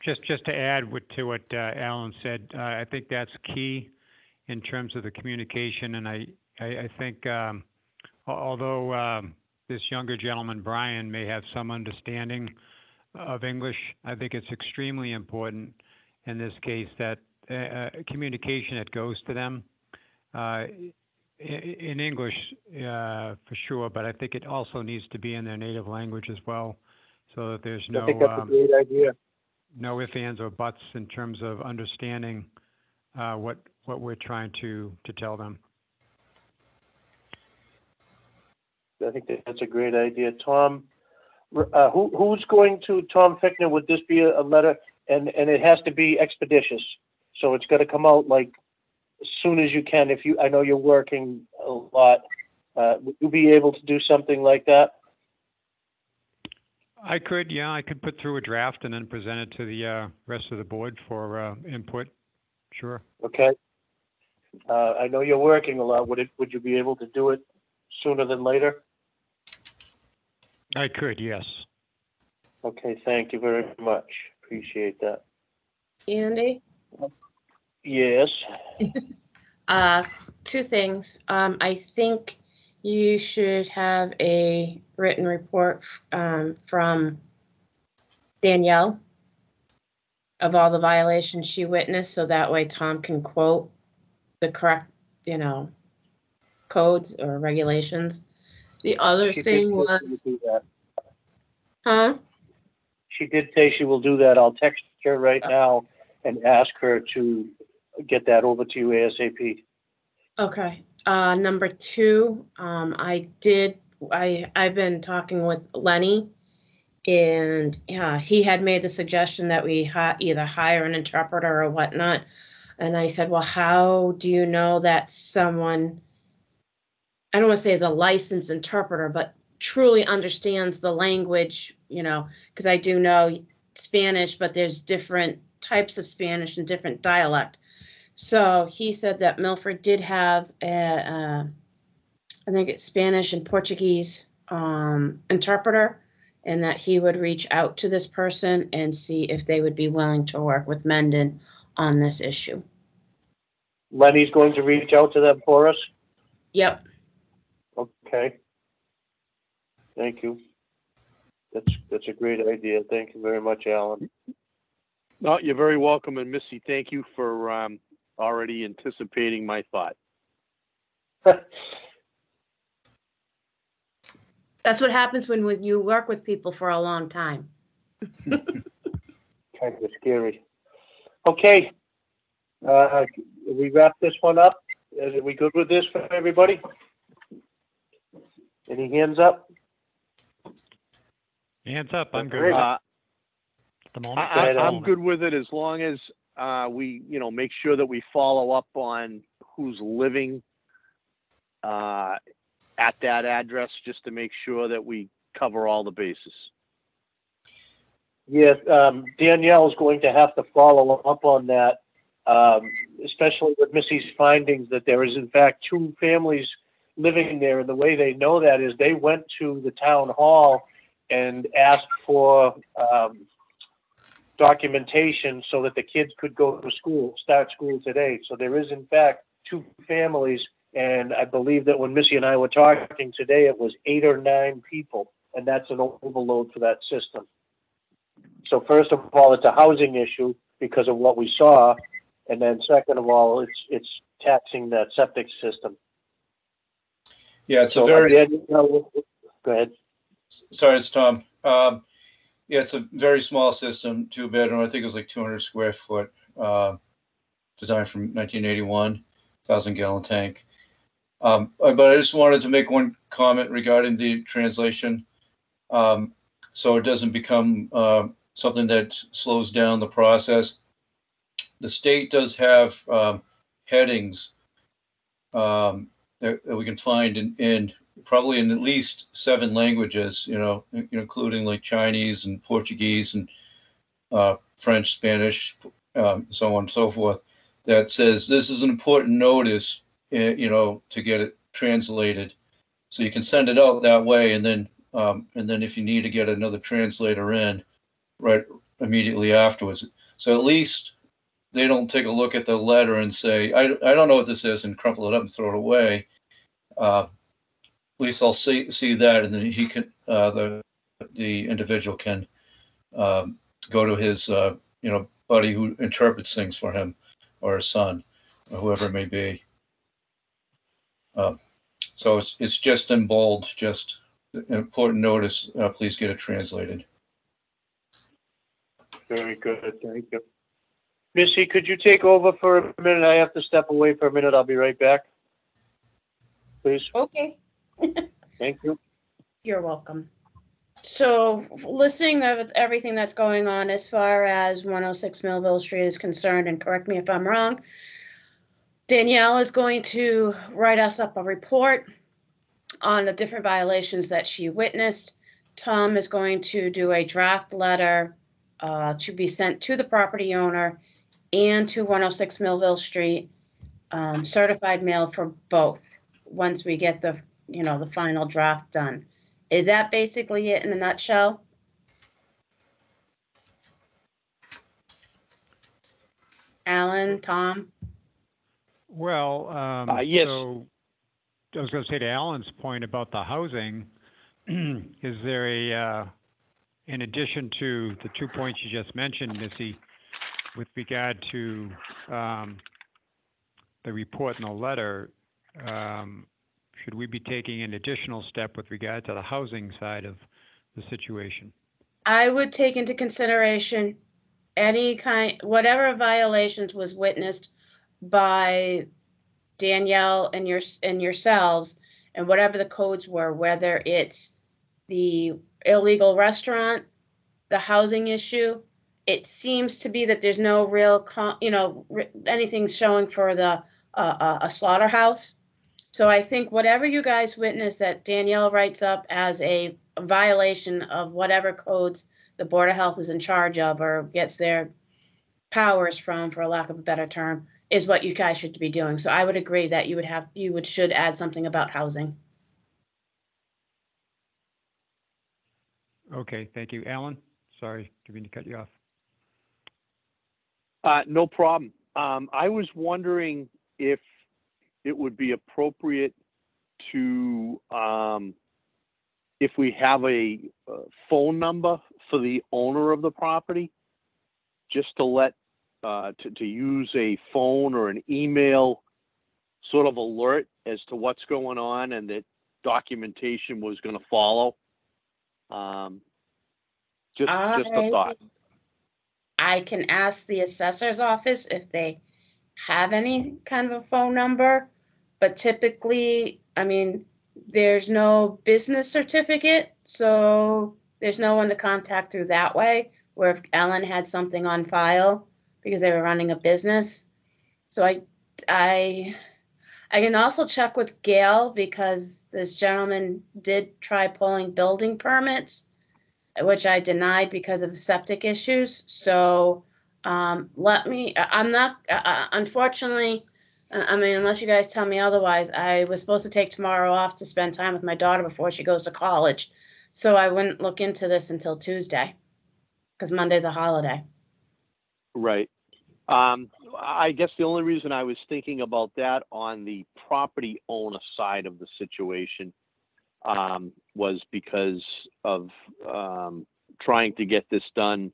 just, just to add what, to what uh, Alan said, uh, I think that's key in terms of the communication, and I, I, I think, um, although, um, this younger gentleman, Brian, may have some understanding of English, I think it's extremely important in this case that, uh, uh, communication that goes to them, uh, in English, uh, for sure, but I think it also needs to be in their native language as well, so that there's no. I think that's a um, great idea. No ifs, ands, or buts in terms of understanding uh, what what we're trying to to tell them. I think that's a great idea. Tom, uh, who, who's going to, Tom Fickner, would this be a, a letter? And, and it has to be expeditious. So it's gotta come out like as soon as you can. If you, I know you're working a lot. Uh, would you be able to do something like that? I could, yeah, I could put through a draft and then present it to the, uh, rest of the board for, uh, input. Sure. Okay? Uh, I know you're working a lot. Would it, would you be able to do it sooner than later? I could, yes. Okay, thank you very much. Appreciate that. Andy? Yes, Uh, two things. Um, I think you should have a written report, um, from Danielle of all the violations she witnessed, so that way Tom can quote the correct, you know, codes or regulations. The other she did thing say she would was, do that. huh? She did say she will do that. I'll text her right now and ask her to get that over to you ASAP. Okay, uh, number two, um, I did, I, I've been talking with Lenny. And, yeah, he had made the suggestion that we hi- either hire an interpreter or whatnot. And I said, well, how do you know that someone, I don't wanna say is a licensed interpreter, but truly understands the language, you know, cause I do know Spanish, but there's different types of Spanish and different dialect. So he said that Milford did have a, uh, think it's Spanish and Portuguese um, interpreter, and that he would reach out to this person and see if they would be willing to work with Mendon on this issue. Lenny's going to reach out to them for us? Yep. Okay. Thank you. That's, that's a great idea. Thank you very much, Alan. No, you're very welcome, and Missy, thank you for, um, already anticipating my thought. That's what happens when, when you work with people for a long time. Kind of scary. Okay. Uh, we wrap this one up. Is, are we good with this for everybody? Any hands up? Hands up, I'm good Great. Uh, at the moment. Go ahead, I, I'm good with it as long as, uh, we, you know, make sure that we follow up on who's living, uh, at that address, just to make sure that we cover all the bases. Yes, um, is going to have to follow up on that, um, especially with Missy's findings that there is in fact two families living there. And the way they know that is they went to the town hall and asked for, um, documentation so that the kids could go to school, start school today. So there is in fact two families. And I believe that when Missy and I were talking today, it was eight or nine people. And that's an overload for that system. So first of all, it's a housing issue because of what we saw. And then second of all, it's, it's taxing that septic system. Yeah, it's a very, again, you know, go ahead. sorry, it's Tom. Um, yeah, it's a very small system, two bedroom. I think it was like 200 square foot, uh, designed from 1981, thousand gallon tank. Um, uh, but I just wanted to make one comment regarding the translation. Um, so it doesn't become, uh, something that slows down the process. The state does have, um, headings, um, that, that we can find in, in probably in at least seven languages, you know, including like Chinese and Portuguese and uh, French, Spanish, um, so on and so forth, that says this is an important notice, eh, you know, to get it translated. So you can send it out that way, and then um, and then if you need to get another translator in, right immediately afterwards. So at least they don't take a look at the letter and say, I, I don't know what this is, and crumple it up and throw it away. Uh, least I'll see see that, and then he can uh, the the individual can um, go to his uh, you know buddy who interprets things for him, or his son, or whoever it may be. Uh, so it's it's just in bold, just an important notice. Uh, please get it translated. Very good, thank you. Missy, could you take over for a minute? I have to step away for a minute. I'll be right back. Please, Okay. Thank you. You're welcome. So listening with everything that's going on as far as 106 Millville Street is concerned, and correct me if I'm wrong, Danielle is going to write us up a report on the different violations that she witnessed. Tom is going to do a draft letter uh, to be sent to the property owner and to 106 Millville Street, um, certified mail for both, once we get the, you know, the final draft done. Is that basically it in a nutshell? Alan, Tom? Well, um, Uh, yes. so I was gonna say to Alan's point about the housing, is there a, uh, in addition to the two points you just mentioned, Missy, with regard to, um, the report and the letter, um, should we be taking an additional step with regard to the housing side of the situation? I would take into consideration any kind, whatever violations was witnessed by Danielle and your, and yourselves, and whatever the codes were, whether it's the illegal restaurant, the housing issue. It seems to be that there's no real, you know, anything showing for the, uh, uh, a slaughterhouse. So I think whatever you guys witness that Danielle writes up as a violation of whatever codes the Board of Health is in charge of or gets their powers from, for lack of a better term, is what you guys should be doing. So I would agree that you would have, you would, should add something about housing. Okay, thank you. Alan, sorry, didn't mean to cut you off. Uh, no problem. Um, I was wondering if it would be appropriate to, um, if we have a, uh phone number for the owner of the property, just to let, uh, to, to use a phone or an email sort of alert as to what's going on and that documentation was gonna follow. Um, just, just a I- thought. I can ask the assessor's office if they have any kind of a phone number, but typically, I mean, there's no business certificate, so there's no one to contact through that way. Where if Ellen had something on file because they were running a business, so I, I, I can also check with Gail because this gentleman did try pulling building permits which I denied because of septic issues. So um, let me, I'm not, uh, unfortunately, I mean, unless you guys tell me otherwise, I was supposed to take tomorrow off to spend time with my daughter before she goes to college. So I wouldn't look into this until Tuesday because Monday's a holiday. Right. Um, I guess the only reason I was thinking about that on the property owner side of the situation um, was because of um, trying to get this done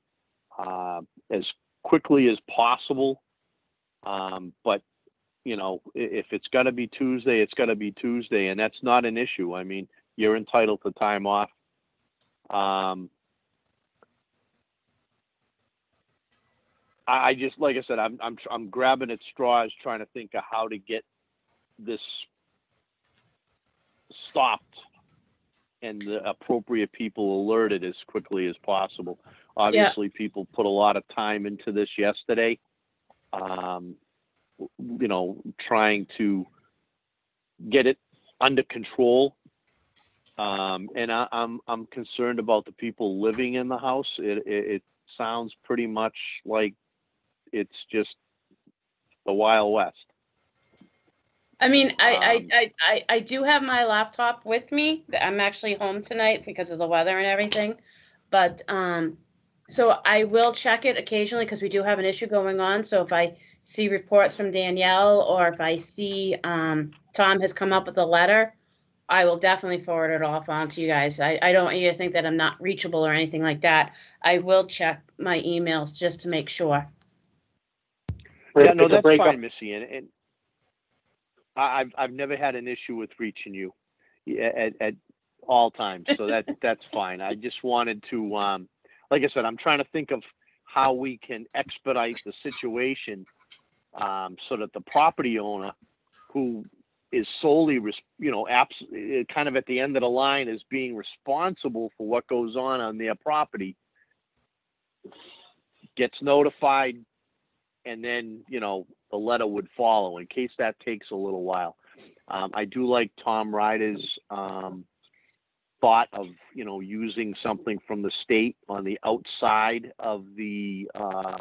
uh, as quickly as possible. Um, but you know, if it's got to be Tuesday, it's got to be Tuesday, and that's not an issue. I mean, you're entitled to time off. Um, I, I just, like I said, I'm, I'm, I'm grabbing at straws, trying to think of how to get this stopped and the appropriate people alerted as quickly as possible. Obviously, people put a lot of time into this yesterday. Um, you know, trying to get it under control. Um, and I, I'm, I'm concerned about the people living in the house. It, it, it sounds pretty much like it's just the Wild West. I mean, I, I, Um, I, I, I do have my laptop with me. I'm actually home tonight because of the weather and everything. But, um, so I will check it occasionally because we do have an issue going on. So if I see reports from Danielle or if I see, um, Tom has come up with a letter, I will definitely forward it off on to you guys. I, I don't want you to think that I'm not reachable or anything like that. I will check my emails just to make sure. Yeah, no, Take a that's break up. fine, Missy, and, and I, I've, I've never had an issue with reaching you yeah, at, at all times, so that, that's fine. I just wanted to, um, like I said, I'm trying to think of how we can expedite the situation, um, so that the property owner who is solely, you know, abs- eh, kind of at the end of the line is being responsible for what goes on on their property gets notified and then, you know, the letter would follow in case that takes a little while. Um, I do like Tom Ryder's, um, thought of, you know, using something from the state on the outside of the, uh,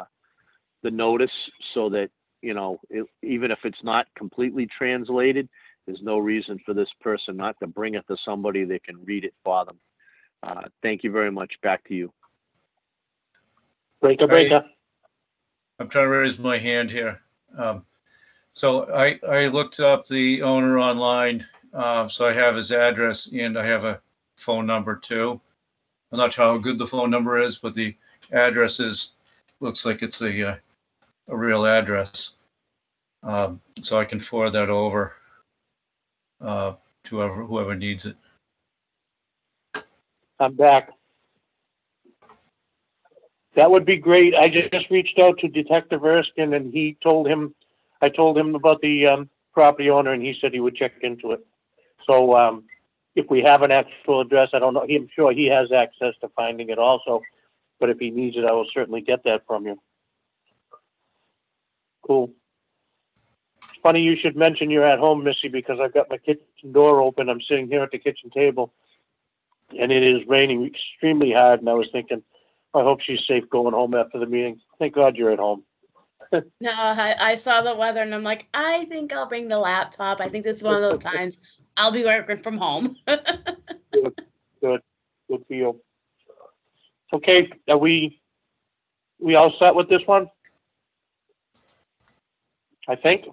the notice so that, you know, it, even if it's not completely translated, there's no reason for this person not to bring it to somebody that can read it for them. Uh, thank you very much. Back to you. Breaker, breaker. I'm trying to raise my hand here. Um, so I, I looked up the owner online, um, so I have his address and I have a phone number too. I'm not sure how good the phone number is, but the address is, looks like it's a, uh, a real address. Um, so I can forward that over, uh, to whoever, whoever needs it. I'm back. That would be great. I ju- just reached out to Detective Erskine and he told him, I told him about the, um, property owner and he said he would check into it. So, um, if we have an actual address, I don't know, I'm sure he has access to finding it also. But if he needs it, I will certainly get that from you. Cool. It's Funny you should mention you're at home, Missy, because I've got my kitchen door open. I'm sitting here at the kitchen table. And it is raining extremely hard and I was thinking, I hope she's safe going home after the meeting. Thank God you're at home. No, I, I saw the weather and I'm like, I think I'll bring the laptop. I think this is one of those times I'll be working from home. Good for you. Okay, are we, we all set with this one? I think.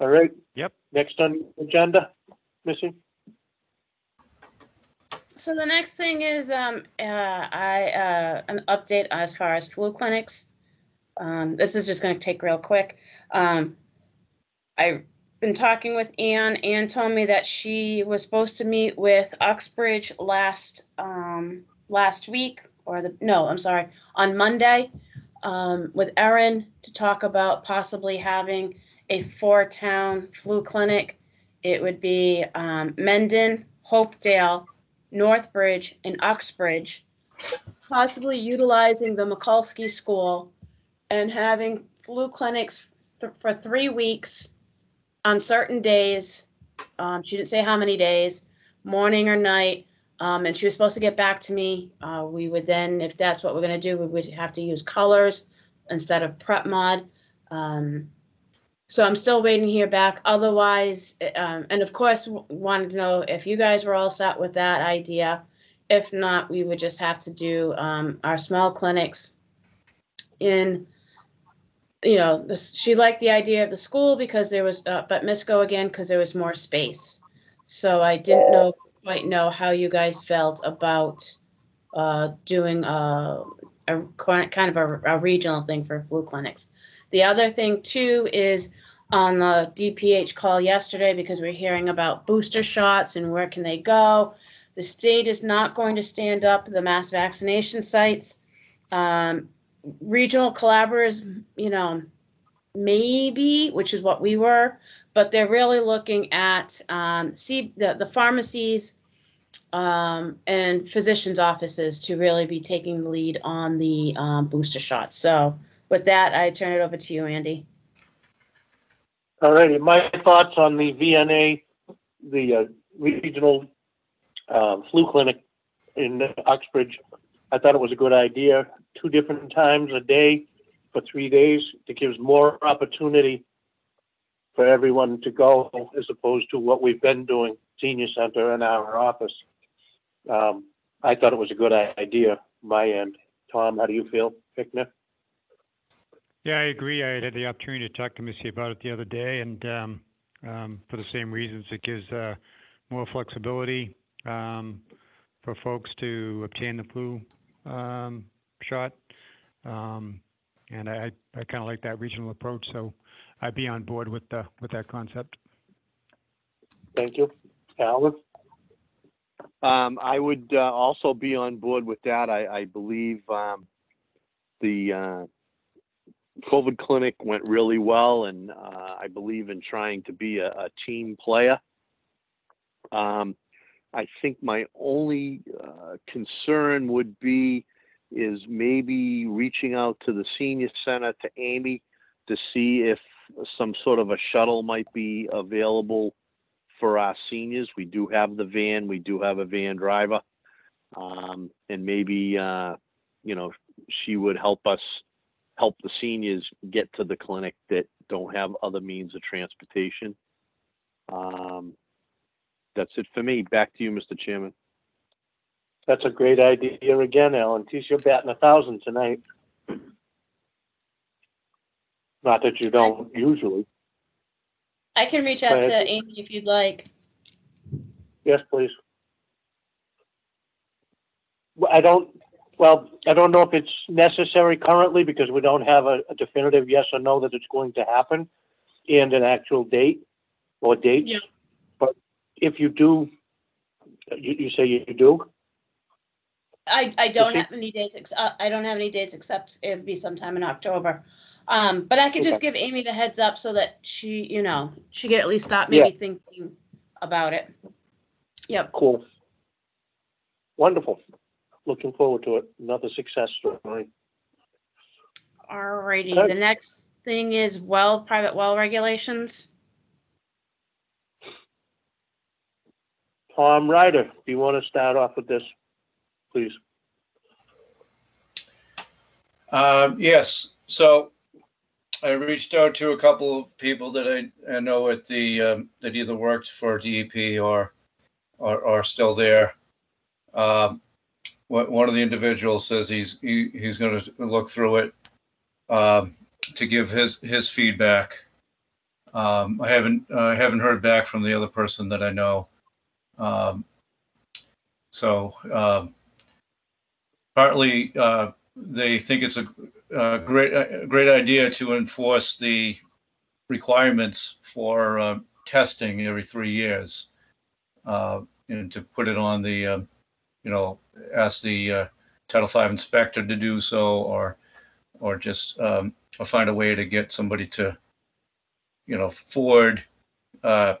All right. Yep. Next on the agenda, Missy? So the next thing is, um, uh, I, uh, an update as far as flu clinics. Um, this is just gonna take real quick. Um, I've been talking with Anne. Ann told me that she was supposed to meet with Uxbridge last, um, last week, or the, no, I'm sorry, on Monday, um, with Erin to talk about possibly having a four-town flu clinic. It would be, um, Mendon, Hopedale, Northbridge and Uxbridge, possibly utilizing the McCloskey School and having flu clinics th- for three weeks on certain days. Um, she didn't say how many days, morning or night. Um, and she was supposed to get back to me. Uh, we would then, if that's what we're gonna do, we would have to use colors instead of PrepMod. Um, so I'm still waiting to hear back. Otherwise, uh, um, and of course, wanted to know if you guys were all set with that idea. If not, we would just have to do um, our small clinics in, you know, this, she liked the idea of the school because there was, uh, but Misco again, because there was more space. So I didn't know, quite know how you guys felt about uh, doing a, a kind of a, a regional thing for flu clinics. The other thing too is on the DPH call yesterday because we're hearing about booster shots and where can they go. The state is not going to stand up the mass vaccination sites. Um, regional collaborators, you know, maybe, which is what we were, but they're really looking at um, see the, the pharmacies um, and physicians' offices to really be taking the lead on the um, booster shots. So with that, I turn it over to you, Andy. All righty, my thoughts on the VNA, the uh, regional uh, flu clinic in Uxbridge. I thought it was a good idea, two different times a day for three days. It gives more opportunity for everyone to go as opposed to what we've been doing, senior center and our office. Um, I thought it was a good idea, my end. Tom, how do you feel, Fickner? Yeah, I agree. I had the opportunity to talk to Missy about it the other day, and um, um, for the same reasons, it gives uh, more flexibility um, for folks to obtain the flu um, shot. Um, and I, I kind of like that regional approach, so I'd be on board with the with that concept. Thank you. Alan? Um, I would uh, also be on board with that. I, I believe um, the uh, COVID clinic went really well, and uh, I believe in trying to be a, a team player. Um, I think my only uh, concern would be is maybe reaching out to the senior center to Amy to see if some sort of a shuttle might be available for our seniors. We do have the van, we do have a van driver. Um, and maybe, uh, you know, she would help us, help the seniors get to the clinic that don't have other means of transportation. Um, that's it for me. Back to you, Mr. Chairman. That's a great idea again, Alan. Geez, you're batting a thousand tonight. Not that you don't usually. I can reach out to. Amy if you'd like. Yes, please. Well, I don't, well, I don't know if it's necessary currently because we don't have a a definitive yes or no that it's going to happen and an actual date or dates. Yeah. But if you do, you, you say you do? I, I don't Okay. have any dates, ex- uh, I don't have any dates except it'd be sometime in October. Um, but I could just give Amy the heads up so that she, you know, she could at least stop maybe thinking about it. Yep, Cool. Wonderful. Looking forward to it. Another success story. alrighty. Okay. The next thing is well, private well regulations. Tom Ryder, do you want to start off with this, please? Um, yes, so I reached out to a couple of people that I, I know at the, um, that either worked for DEP or, or are still there. Um, one, of the individuals says he's, he, he's gonna look through it, um, to give his, his feedback. Um, I haven't, I haven't heard back from the other person that I know. Um, so, um, partly, uh, they think it's a, great, a great idea to enforce the requirements for uh, testing every three years. Uh, and to put it on the, um, you know, ask the uh, Title V inspector to do so, or, or just, um, or find a way to get somebody to, you know, forward uh,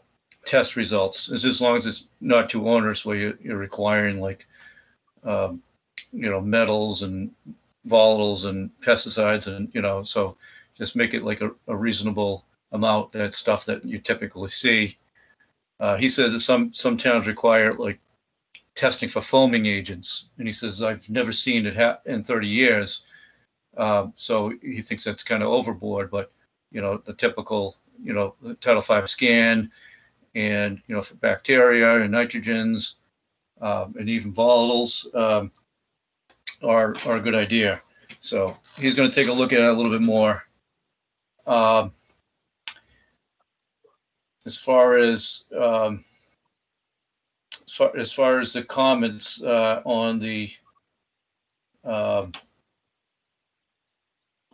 test results, as as long as it's not too onerous where you're, you're requiring like, um, you know, metals and volatiles and pesticides and, you know, so just make it like a, a reasonable amount, that stuff that you typically see. Uh, he says that some, some towns require like testing for foaming agents. And he says, I've never seen it hap in thirty years. Uh, so he thinks that's kind of overboard, but, you know, the typical, you know, Title five scan and, you know, for bacteria and nitrogens, um, and even volatiles, um, are, are a good idea. So he's going to take a look at it a little bit more. Um, as far as, um, as far, as far as the comments, uh, on the, um,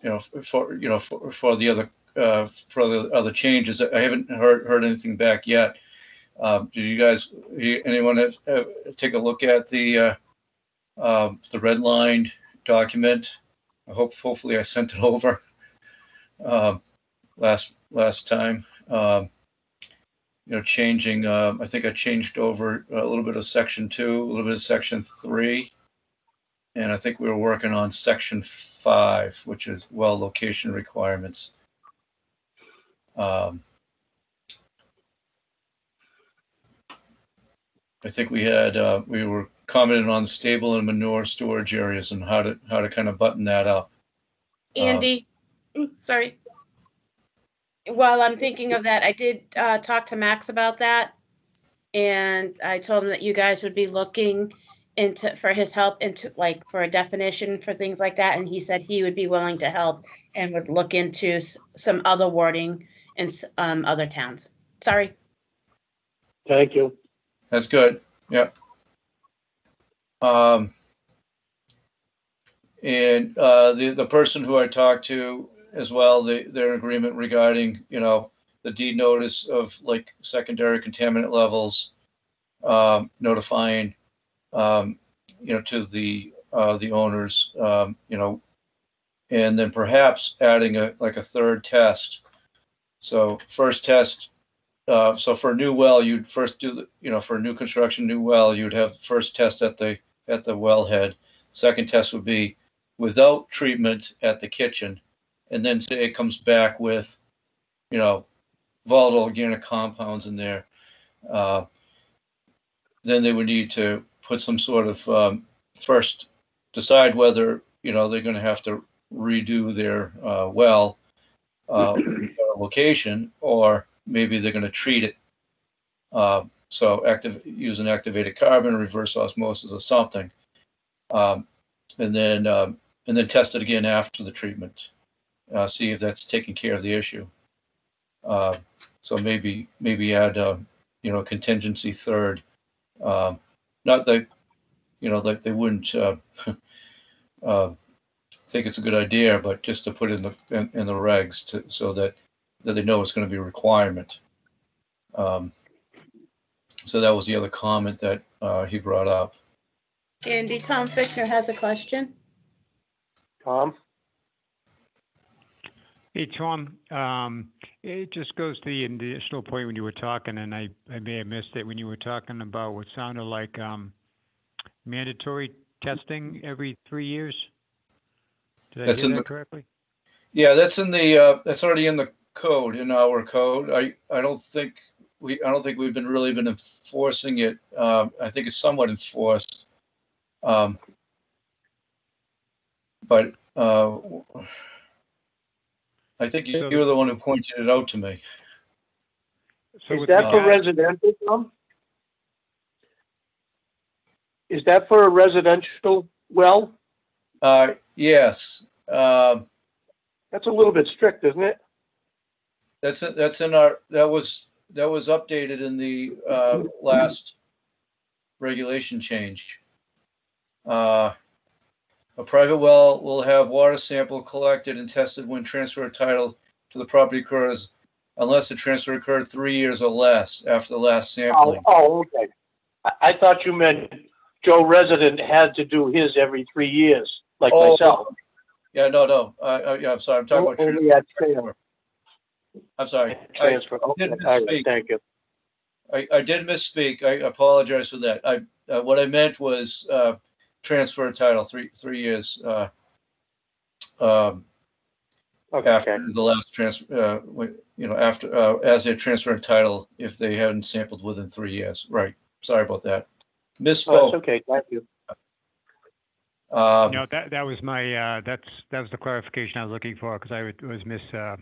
you know, for, you know, for, for the other, uh, for the other changes, I haven't heard, heard anything back yet. Um, do you guys, anyone have, have, take a look at the, uh, um, the red lined document. I hope, hopefully I sent it over, um, last, last time. Um, you know, changing, um, I think I changed over a little bit of section two, a little bit of section three. And I think we were working on section five, which is well location requirements. Um, I think we had, uh, we were commenting on stable and manure storage areas and how to, how to kind of button that up. Uh, Andy, mm, sorry. While I'm thinking of that, I did uh, talk to Max about that. And I told him that you guys would be looking into, for his help into, like, for a definition for things like that. And he said he would be willing to help and would look into s- some other wording in s- um, other towns. Sorry. Thank you. That's good. Yep. Um, and uh, the the person who I talked to as well, in agreement regarding you know the deed notice of like secondary contaminant levels, um, notifying um, you know to the uh, the owners um, you know and then perhaps adding a, like a third test. So first test, uh, so for a new well, you'd first do the, you know, for a new construction, new well, you'd have first test at the, at the wellhead. Second test would be without treatment at the kitchen. And then say it comes back with, you know, volatile organic compounds in there. Uh, then they would need to put some sort of, um, first decide whether, you know, they're gonna have to redo their, uh, well, uh, location, or maybe they're gonna treat it. So active, use an activated carbon, reverse osmosis or something. Um, and then, um, and then test it again after the treatment. Uh, see if that's taking care of the issue. Uh, so maybe, maybe add, uh, you know, contingency third. Um, not that, you know, that they wouldn't, uh, uh, think it's a good idea, but just to put in the, in, in the regs to, so that, that they know it's gonna be a requirement. Um, so that was the other comment that, uh, he brought up. Andy, Tom Fickner has a question. Tom? Hey, Tom, um, it just goes to the additional point when you were talking, and I, I may have missed it, when you were talking about what sounded like, um, mandatory testing every three years? Did I hear in that the- correctly? Yeah, that's in the, uh, that's already in the code, in our code. I, I don't think, we, I don't think we've been really been enforcing it. Um, I think it's somewhat enforced. Um, but, uh, I think you you were the one who pointed it out to me. So Is that for residential, Tom? Is that for a residential well? Uh, yes, um, That's a little bit strict, isn't it? That's, it- that's in our, that was, that was updated in the, uh, last regulation change. Uh, a private well will have water sample collected and tested when transfer of title to the property occurs unless the transfer occurred three years or less after the last Oh, sampling. oh, okay. I, I thought you meant Joe resident had to do his every three years, like Oh, myself. Yeah, no, no, uh, uh, yeah, I'm sorry, I'm talking about. Only at transfer. I'm sorry. I, Transfer, okay, didn't all right, misspeak. thank you. I, I did misspeak. I apologize for that. I, uh, what I meant was, uh, transfer title, three, three years, uh, um, Okay, after the last transfer, uh, when- you know, after, uh, as a transfer title, if they hadn't sampled within three years. Right. Sorry about that. oh, that's Misspoke. okay, thank you. Um, No, that, that was my, uh, that's, that was the clarification I was looking for, because I was miss, uh,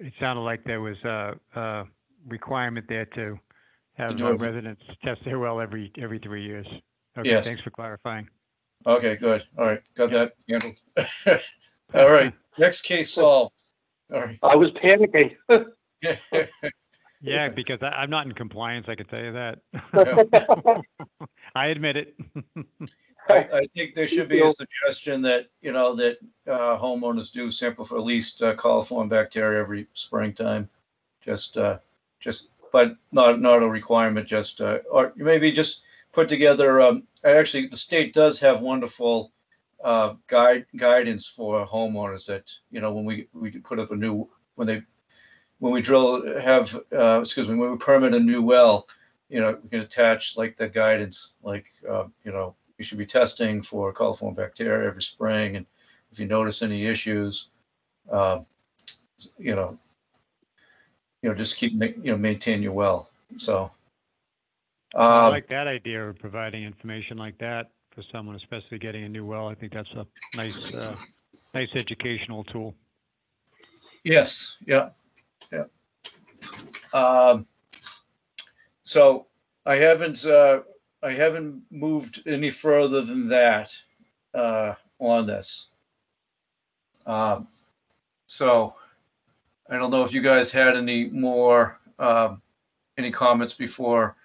it sounded like there was a, a requirement there to have do it- residents test their well every, every three years. Okay, Yes. thanks for clarifying. okay, good. All right. Got that handled. All right. Next case solved. All right. I was panicking. Yeah, because I, I'm not in compliance, I can tell you that. I admit it. I, I think there should be a suggestion that, you know, that uh, homeowners do sample for at least uh, coliform bacteria every springtime. Just, uh, just, but not, not a requirement, just, uh, or maybe just put together, um, actually, the state does have wonderful uh, guide, guidance for homeowners that, you know, when we, we put up a new, when they, when we drill, have, uh, excuse me, when we permit a new well, you know, we can attach like the guidance, like, uh, you know, you should be testing for coliform bacteria every spring, and if you notice any issues, uh, you know, you know, just keep, you know, maintain your well, so. I Um, like that idea of providing information like that for someone, especially getting a new well. I think that's a nice, uh, nice educational tool. Yes, yeah, yeah. Um, so I haven't, uh, I haven't moved any further than that, uh, on this. Um, so I don't know if you guys had any more, um, any comments before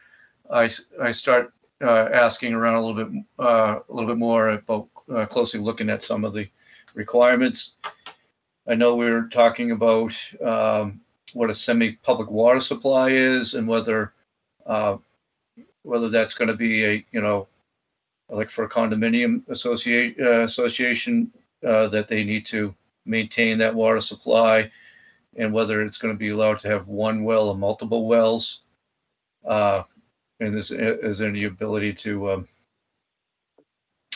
I I start, uh, asking around a little bit, uh, a little bit more about, uh, closely looking at some of the requirements. I know we were talking about um, what a semi-public water supply is and whether uh, whether that's going to be a you know like for a condominium association uh, association uh, that they need to maintain that water supply and whether it's going to be allowed to have one well or multiple wells. Uh, and is, is there any ability to um,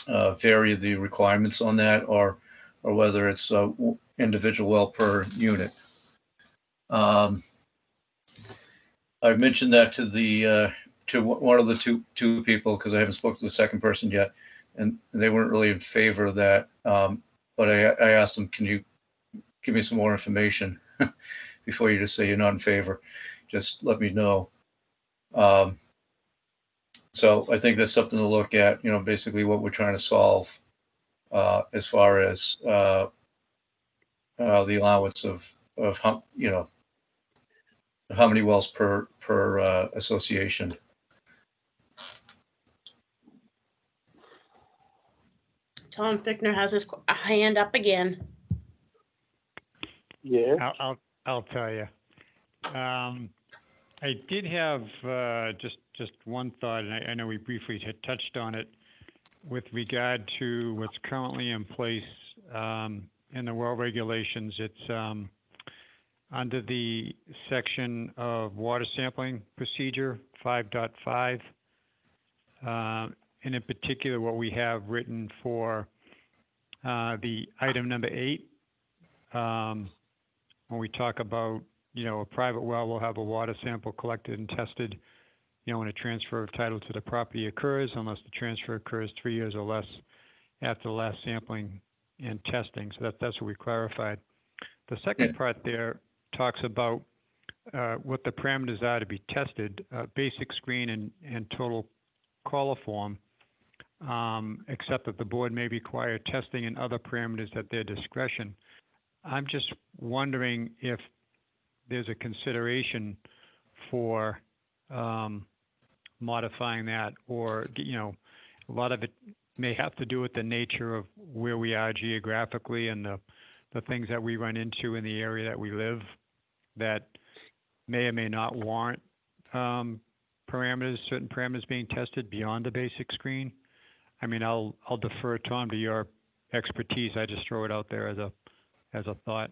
uh, vary the requirements on that or, or whether it's uh, individual well per unit? Um, I've mentioned that to the, uh, to one of the two, two people, because I haven't spoken to the second person yet, and they weren't really in favor of that. Um, but I, I asked them, can you give me some more information before you just say you're not in favor? Just let me know. Um, so I think that's something to look at, you know, basically what we're trying to solve, uh, as far as, uh, uh, the allowance of, of how, you know, how many wells per, per, uh, association. Tom Fickner has his qu- hand up again. Yeah. I'll, I'll, I'll tell you. Um, I did have, uh, just, just one thought, and I, I know we briefly had touched on it with regard to what's currently in place, um, in the well regulations. It's, um, under the section of water sampling procedure, 5.5. Um, and in particular, what we have written for, uh, the item number eight. Um, when we talk about, you know, a private well will have a water sample collected and tested, you know, when a transfer of title to the property occurs, unless the transfer occurs three years or less after the last sampling and testing. So that, that's what we clarified. The second Yeah. part there talks about uh, what the parameters are to be tested, uh, basic screen and, and total coliform, um, except that the board may require testing and other parameters at their discretion. I'm just wondering if there's a consideration for um, modifying that, or, you know, a lot of it may have to do with the nature of where we are geographically and the, the things that we run into in the area that we live that may or may not warrant um, parameters, certain parameters being tested beyond the basic screen. I mean, I'll, I'll defer, Tom, to your expertise. I just throw it out there as a, as a thought.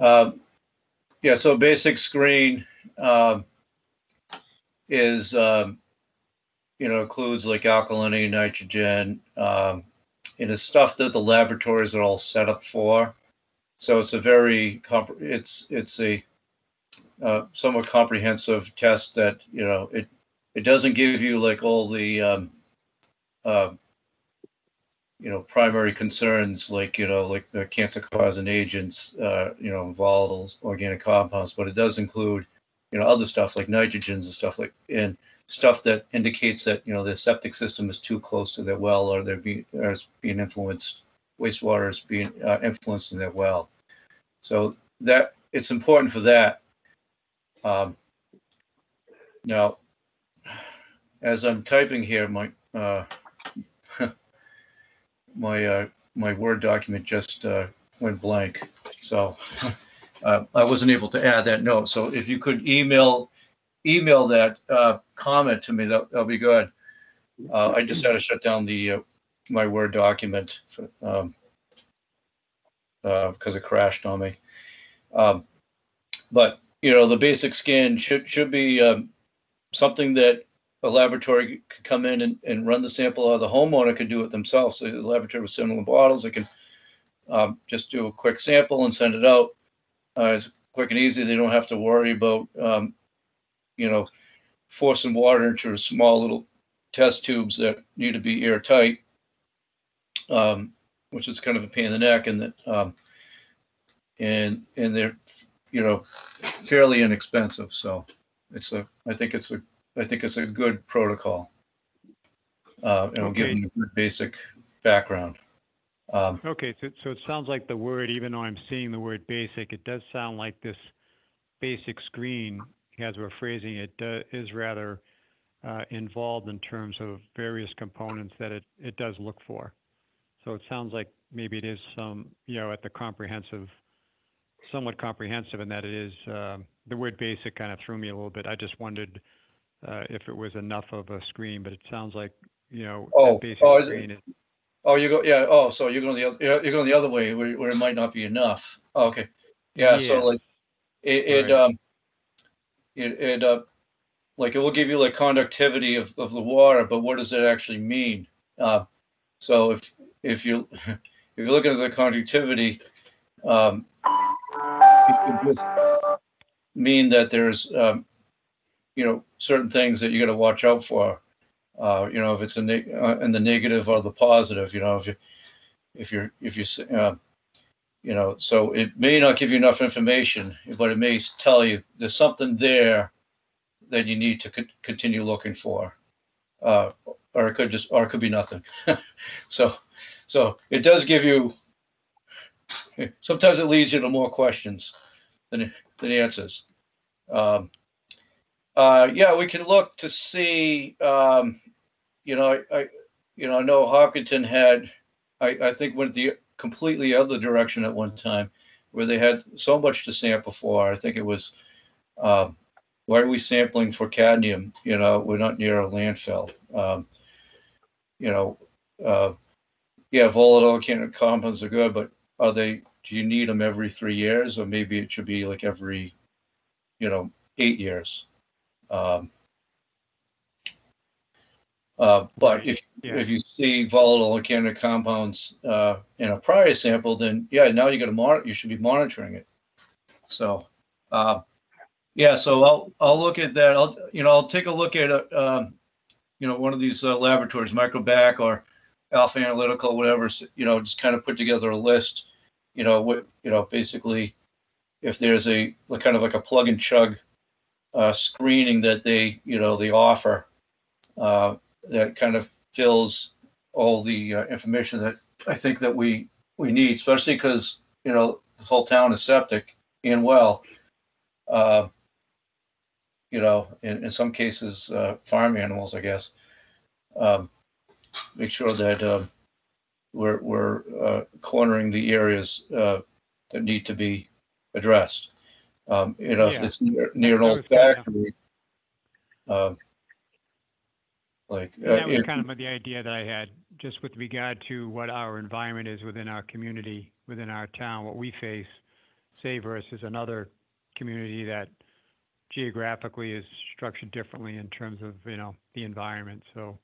Um, yeah, so basic screen, um, is, um, you know, includes like alkalinity, nitrogen, um, and it's stuff that the laboratories are all set up for. So it's a very, it's, it's a, uh, somewhat comprehensive test that, you know, it, it doesn't give you like all the, um, uh, you know, primary concerns like, you know, like the cancer causing agents, uh, you know, volatiles, organic compounds, but it does include, you know, other stuff like nitrogens and stuff like, and stuff that indicates that, you know, their septic system is too close to their well or they're being, or is being influenced, wastewater is being uh, influenced in their well. So that, it's important for that. Um, now, as I'm typing here, my, uh, my, uh, my Word document just, uh, went blank. So, uh, I wasn't able to add that note. So if you could email, email that, uh, comment to me, that, that'll be good. Uh, I just had to shut down the, uh, my Word document, for, um, uh, because it crashed on me. Um, but, you know, the basic scan should, should be, um, something that a laboratory could come in and, and run the sample, or the homeowner could do it themselves. So the laboratory with similar bottles, they can um, just do a quick sample and send it out. Uh, it's quick and easy. They don't have to worry about, um, you know, forcing water into small little test tubes that need to be airtight, um, which is kind of a pain in the neck, and that, um, and and they're, you know, fairly inexpensive. So it's a, I think it's a I think it's a good protocol. Uh, and it'll give Okay. them a good basic background. Um, Okay, so, so it sounds like the word, even though I'm seeing the word basic, it does sound like this basic screen, as we're phrasing it, uh, is rather uh, involved in terms of various components that it, it does look for. So it sounds like maybe it is some, you know, at the comprehensive, somewhat comprehensive in that it is, um, the word basic kind of threw me a little bit. I just wondered uh, if it was enough of a screen, but it sounds like, you know, Oh, that basic oh, is it- screen is Oh, you go, yeah, oh, so you're going the, oth- you're you're going the other way where, where it might not be enough. Okay. Yeah, so like, it, it, Right. um, it, it, uh, like it will give you like conductivity of, of the water, but what does it actually mean? Uh, so if, if you, if you look at the conductivity, um, it could just mean that there's, um, you know, certain things that you got to watch out for. Uh, you know, if it's a neg- uh, in the negative or the positive, you know, if you, if you're, if you, uh, you know, so it may not give you enough information, but it may tell you there's something there that you need to con- continue looking for. Uh, or it could just, or it could be nothing. so, so it does give you, sometimes it leads you to more questions than, than answers. Um, uh, yeah, we can look to see, um, you know, I, I, you know, I know Hopkinton had, I, I think went the completely other direction at one time where they had so much to sample for. I think it was, um, why are we sampling for cadmium? You know, we're not near a landfill. Um, you know, uh, yeah, volatile organic compounds are good, but are they, do you need them every three years? Or maybe it should be like every, you know, eight years. Um, uh, but if, yeah. if you see volatile organic compounds, uh, in a prior sample, then yeah, now you gotta monitor, you should be monitoring it. So, uh, yeah, so I'll, I'll look at that. I'll, you know, I'll take a look at, uh, um, you know, one of these uh, laboratories, Microbac or Alpha Analytical, whatever, you know, just kind of put together a list, you know, what, you know, basically if there's a, like, kind of like a plug and chug uh, screening that they, you know, they offer uh, that kind of fills all the uh, information that I think that we, we need, especially because, you know, this whole town is septic and well. Uh, you know, in, in some cases, uh, farm animals, I guess. Um, make sure that, um, we're, we're, uh, cornering the areas, that need to be addressed. Um, you know, if Yeah. it's near, near an That old was factory. Um, like, And uh, that was if- kind of the idea that I had, just with regard to what our environment is within our community, within our town, what we face, say versus another community that geographically is structured differently in terms of, you know, the environment, so.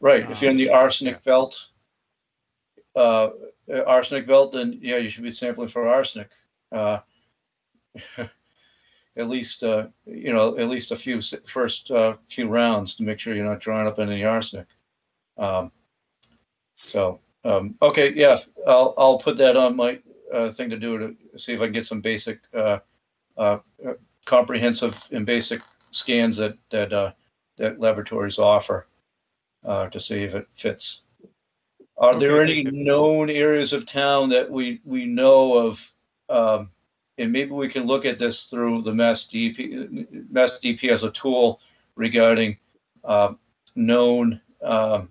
Right, if you're in the Um, arsenic belt, uh, uh, arsenic belt, then yeah, you should be sampling for arsenic. Uh, At least, uh, you know, at least a few, first, uh, few rounds to make sure you're not drawing up any arsenic. Um, So, um, okay, yeah, I'll, I'll put that on my, uh, thing to do to see if I can get some basic, uh, uh, uh, comprehensive and basic scans that, that, uh, that laboratories offer uh, to see if it fits. Are there any known areas of town that we, we know of? Um, and maybe we can look at this through the Mass DEP, Mass DEP as a tool regarding, um, known, um,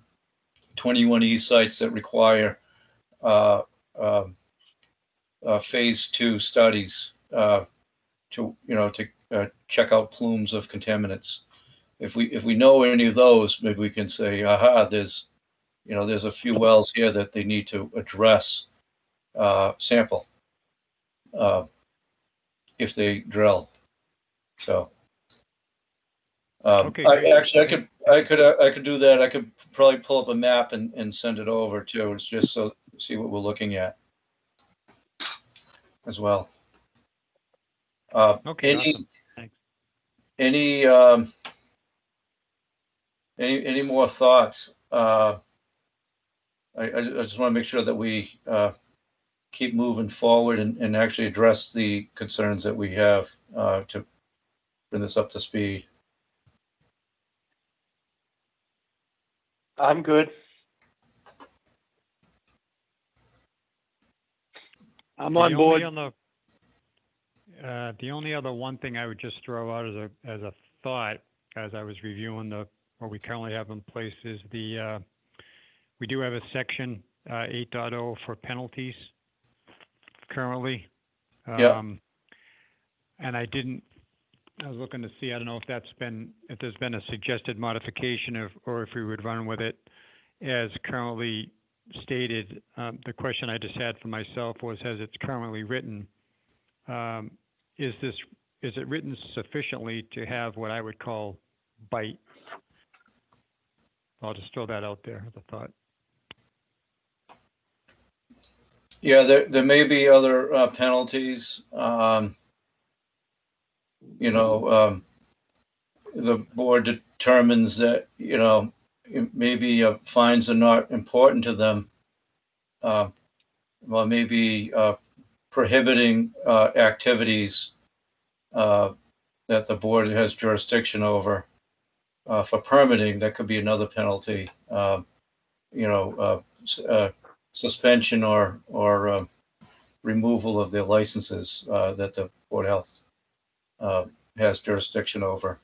twenty-one E sites that require, uh, um, uh, phase two studies, uh, to, you know, to, uh, check out plumes of contaminants if we, if we know any of those, maybe we can say, aha, there's, you know, there's a few wells here that they need to address, uh, sample. Uh, if they drill, so. Um, Okay, I, great. actually, I could, I could, uh, I could do that. I could probably pull up a map and, and send it over too. It's just so, see what we're looking at. As well. Uh, Okay, any, awesome. Thanks. any, um, any, any more thoughts? Uh, I, I, I just want to make sure that we, uh, keep moving forward and, and actually address the concerns that we have, uh, to bring this up to speed. I'm good. I'm The on only board. other- Uh, the only other one thing I would just throw out as a, as a thought, as I was reviewing the, what we currently have in place is the, uh, we do have a section, uh, eight for penalties currently. Yeah. Um, And I didn't, I was looking to see, I don't know if that's been, if there's been a suggested modification of, or if we would run with it as currently stated, um, the question I just had for myself was, as it's currently written, um, is this, is it written sufficiently to have what I would call bite? I'll just throw that out there as a thought. Yeah, there, there may be other uh, penalties. Um, you know, um, the board determines that, you know, maybe uh, fines are not important to them. Uh, well, maybe uh, prohibiting uh, activities uh, that the board has jurisdiction over uh, for permitting, that could be another penalty. Um, you know, suspension or, or uh, removal of their licenses uh, that the Board of Health uh, has jurisdiction over.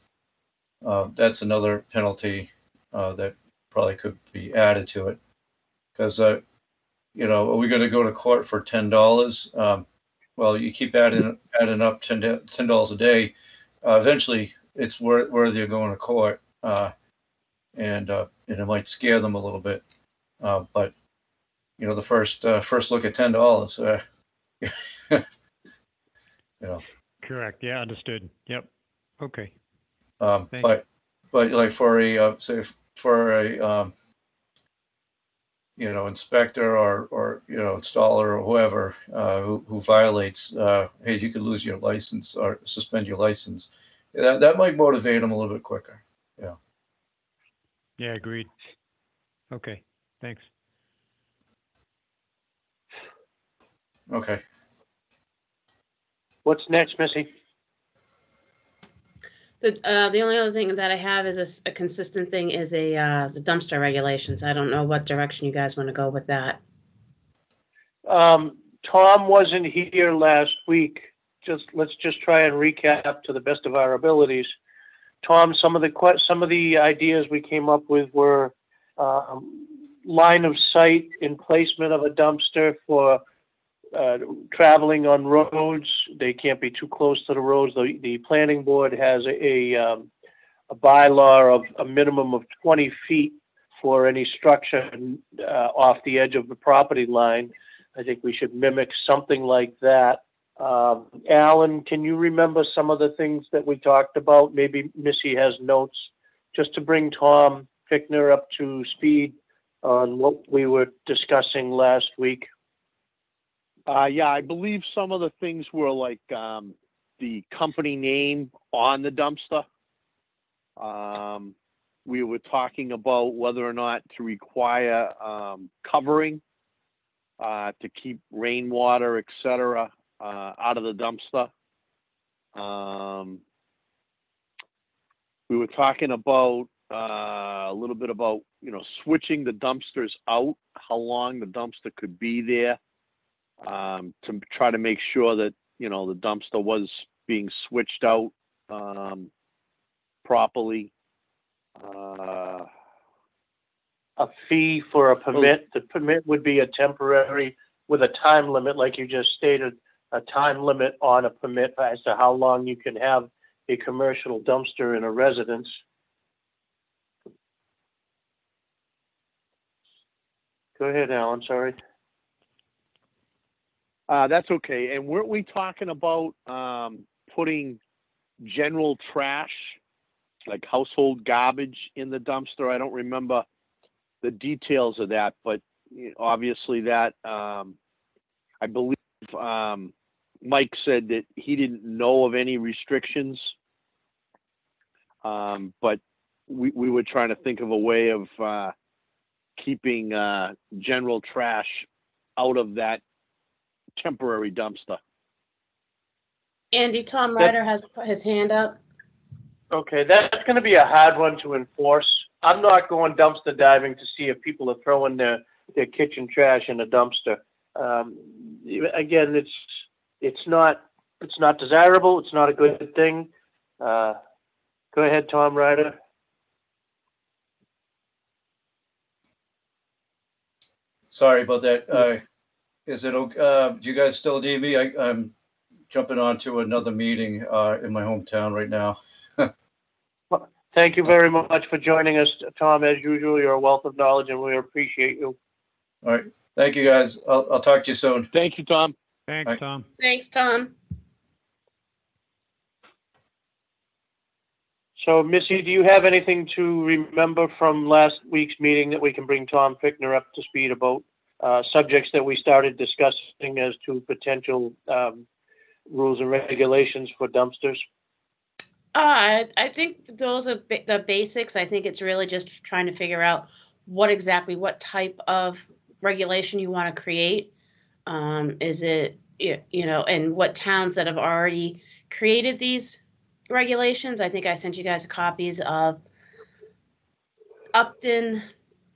Uh, That's another penalty uh, that probably could be added to it. Because, you know, are we going to go to court for ten dollars? Well, you keep adding, adding up ten, dollars a day. uh, Eventually, it's wor- worthy of going to court. uh, And, uh, and it might scare them a little bit. Uh, But you know, the first, uh, first look at ten dollars, uh, you know. Correct, yeah, understood. Yep, okay. um, but, but like for a, uh, say, for a, um, you know, inspector or, or, you know, installer or whoever, uh, who, who violates, uh, hey, you could lose your license or suspend your license. That, that might motivate them a little bit quicker. Yeah. Yeah, agreed. Okay, thanks. Okay. What's next, Missy? The, uh, the only other thing that I have is a s- a, consistent thing is a, uh, the dumpster regulations. I don't know what direction you guys want to go with that. Um, Tom wasn't here last week. Just, let's just try and recap to the best of our abilities. Tom, some of the que, some of the ideas we came up with were, um, line of sight in placement of a dumpster for, uh, traveling on roads. They can't be too close to the roads. The, the planning board has a, a, um, a bylaw of a minimum of twenty feet for any structure, uh, off the edge of the property line. I think we should mimic something like that. Um, Alan, can you remember some of the things that we talked about? Maybe Missy has notes, just to bring Tom Fickner up to speed on what we were discussing last week. Uh, yeah, I believe some of the things were like, um, the company name on the dumpster. Um, we were talking about whether or not to require, um, covering, uh, to keep rainwater, et cetera, uh, out of the dumpster. Um, we were talking about, uh, a little bit about, you know, switching the dumpsters out, how long the dumpster could be there um, to try to make sure that, you know, the dumpster was being switched out, um, properly. Uh, A fee for a permit, the permit would be a temporary with a time limit, like you just stated, a time limit on a permit as to how long you can have a commercial dumpster in a residence. Go ahead, Alan, sorry. Uh, that's okay. And weren't we talking about, um, putting general trash, like household garbage in the dumpster? I don't remember the details of that, but obviously that, um, I believe, um, Mike said that he didn't know of any restrictions. Um, but we, we were trying to think of a way of, uh, keeping, uh, general trash out of that temporary dumpster. Andy, Tom That- Ryder has put his hand up. Okay, that's gonna be a hard one to enforce. I'm not going dumpster diving to see if people are throwing their, their kitchen trash in a dumpster. Um, again, it's, it's not, it's not desirable, it's not a good thing. Uh, go ahead, Tom Ryder. Sorry about that. Uh, is it, ok- uh, do you guys still need me? I, I'm jumping on to another meeting, uh, in my hometown right now. Thank you very much for joining us, Tom. As usual, you're a wealth of knowledge and we appreciate you. All right. Thank you, guys. I'll, I'll talk to you soon. Thank you, Tom. Thanks, Right. Tom. Thanks, Tom. So Missy, do you have anything to remember from last week's meeting that we can bring Tom Fickner up to speed about? Uh, subjects that we started discussing as to potential, um, rules and regulations for dumpsters? Uh, I, I think those are the basics. I think it's really just trying to figure out what exactly, what type of regulation you want to create. Um, is it, you know, and what towns that have already created these regulations. I think I sent you guys copies of Upton,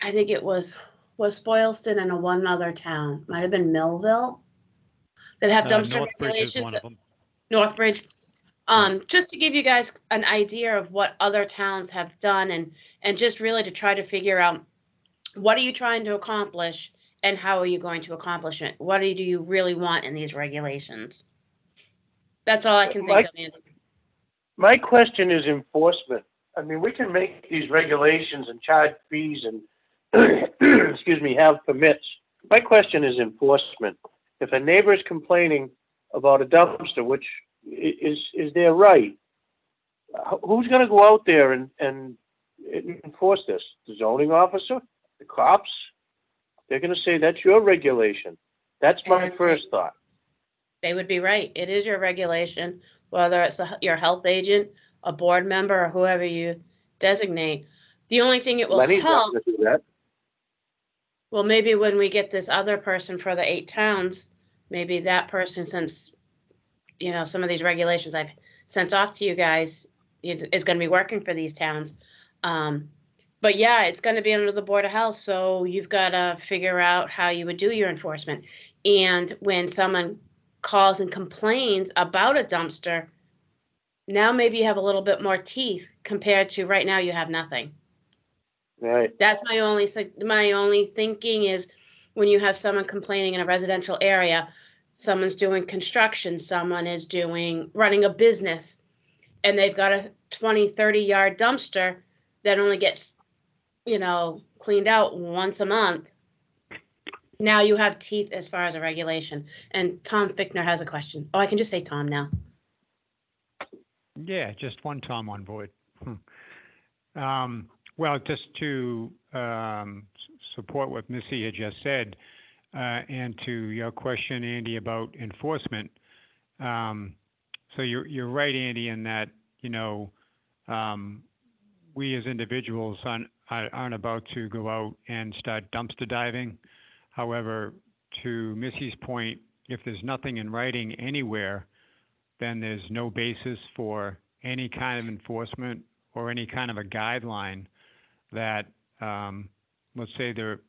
I think it was, was Boylston and a one other town, might have been Millville, that have Uh, dumpster Northbridge is regulations. one of them. Northbridge. Um, just to give you guys an idea of what other towns have done and, and just really to try to figure out what are you trying to accomplish and how are you going to accomplish it? What do you, do you really want in these regulations? That's all I can think Mike? of. Andy. My question is enforcement. I mean, we can make these regulations and charge fees and, excuse me, have permits. My question is enforcement. If a neighbor is complaining about a dumpster, which is, is their right, who's gonna go out there and, and enforce this? The zoning officer? The cops? They're gonna say, that's your regulation. That's my first thought. They would be right. It is your regulation, whether it's a- your health agent, a board member, or whoever you designate. The only thing it will Lenny's help not gonna do that. Well, maybe when we get this other person for the eight towns, maybe that person, since, you know, some of these regulations I've sent off to you guys, is gonna be working for these towns. Um, but yeah, it's gonna be under the Board of Health, so you've gotta figure out how you would do your enforcement. And when someone calls and complains about a dumpster, now maybe you have a little bit more teeth compared to right now you have nothing. Right. That's my only, sug- my only thinking is when you have someone complaining in a residential area, someone's doing construction, someone is doing, running a business, and they've got a 20, 30 yard dumpster that only gets, you know, cleaned out once a month. Now you have teeth as far as a regulation. And Tom Fickner has a question. Oh, I can just say Tom now. Yeah, just one Tom on board. Um, well, just to um, support what Missy had just said, uh, and to your question, Andy, about enforcement. Um, so you're you're right, Andy, in that you know um, we as individuals aren't about to go out and start dumpster diving. However, to Missy's point, if there's nothing in writing anywhere, then there's no basis for any kind of enforcement or any kind of a guideline that, um, let's say there,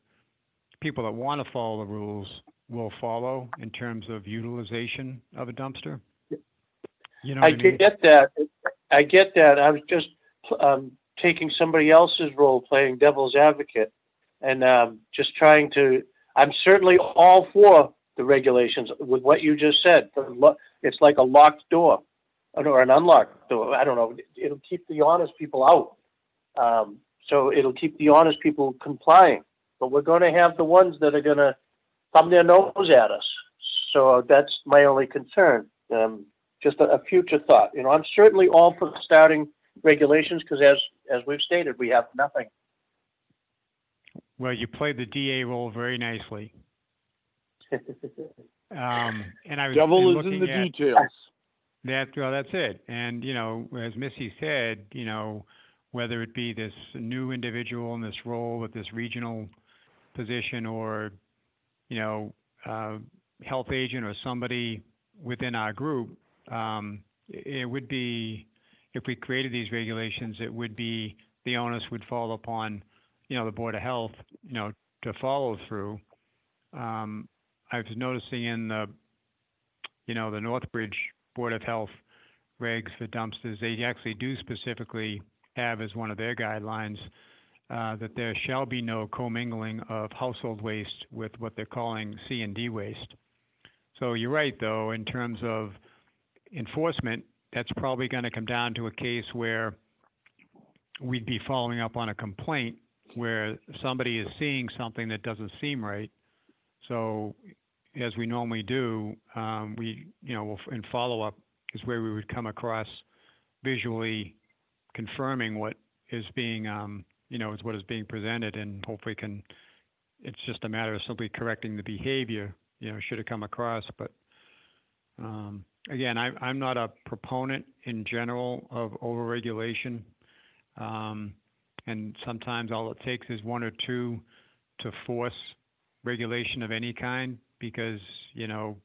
people that want to follow the rules will follow in terms of utilization of a dumpster. You know I I mean? get that. I get that. I was just um, taking somebody else's role, playing devil's advocate, and um, just trying to. I'm certainly all for the regulations with what you just said. It's like a locked door, or an unlocked door. I don't know. It'll keep the honest people out. Um, so it'll keep the honest people complying. But we're going to have the ones that are going to thumb their nose at us. So that's my only concern. Um, just a, a future thought. You know, I'm certainly all for starting regulations because as, as we've stated, we have nothing. Well, you played the DA role very nicely. Um, and I was Devil is in the details. That, well, that's it. And, you know, as Missy said, you know, whether it be this new individual in this role with this regional position or, you know, uh, health agent or somebody within our group, um, it would be, if we created these regulations, it would be, the onus would fall upon, you know, the Board of Health, you know, to follow through. Um, I was noticing in the, you know, the Northbridge Board of Health regs for dumpsters, they actually do specifically have as one of their guidelines uh, that there shall be no commingling of household waste with what they're calling C and D waste. So you're right, though, in terms of enforcement, that's probably going to come down to a case where we'd be following up on a complaint where somebody is seeing something that doesn't seem right So as we normally do, um, we, you know, in follow-up is where we would come across visually confirming what is being, um, you know, is what is being presented and hopefully can, it's just a matter of simply correcting the behavior, you know, should it come across, but, um, again, I, I'm not a proponent in general of overregulation. Um, and sometimes all it takes is one or two to force regulation of any kind because, you know,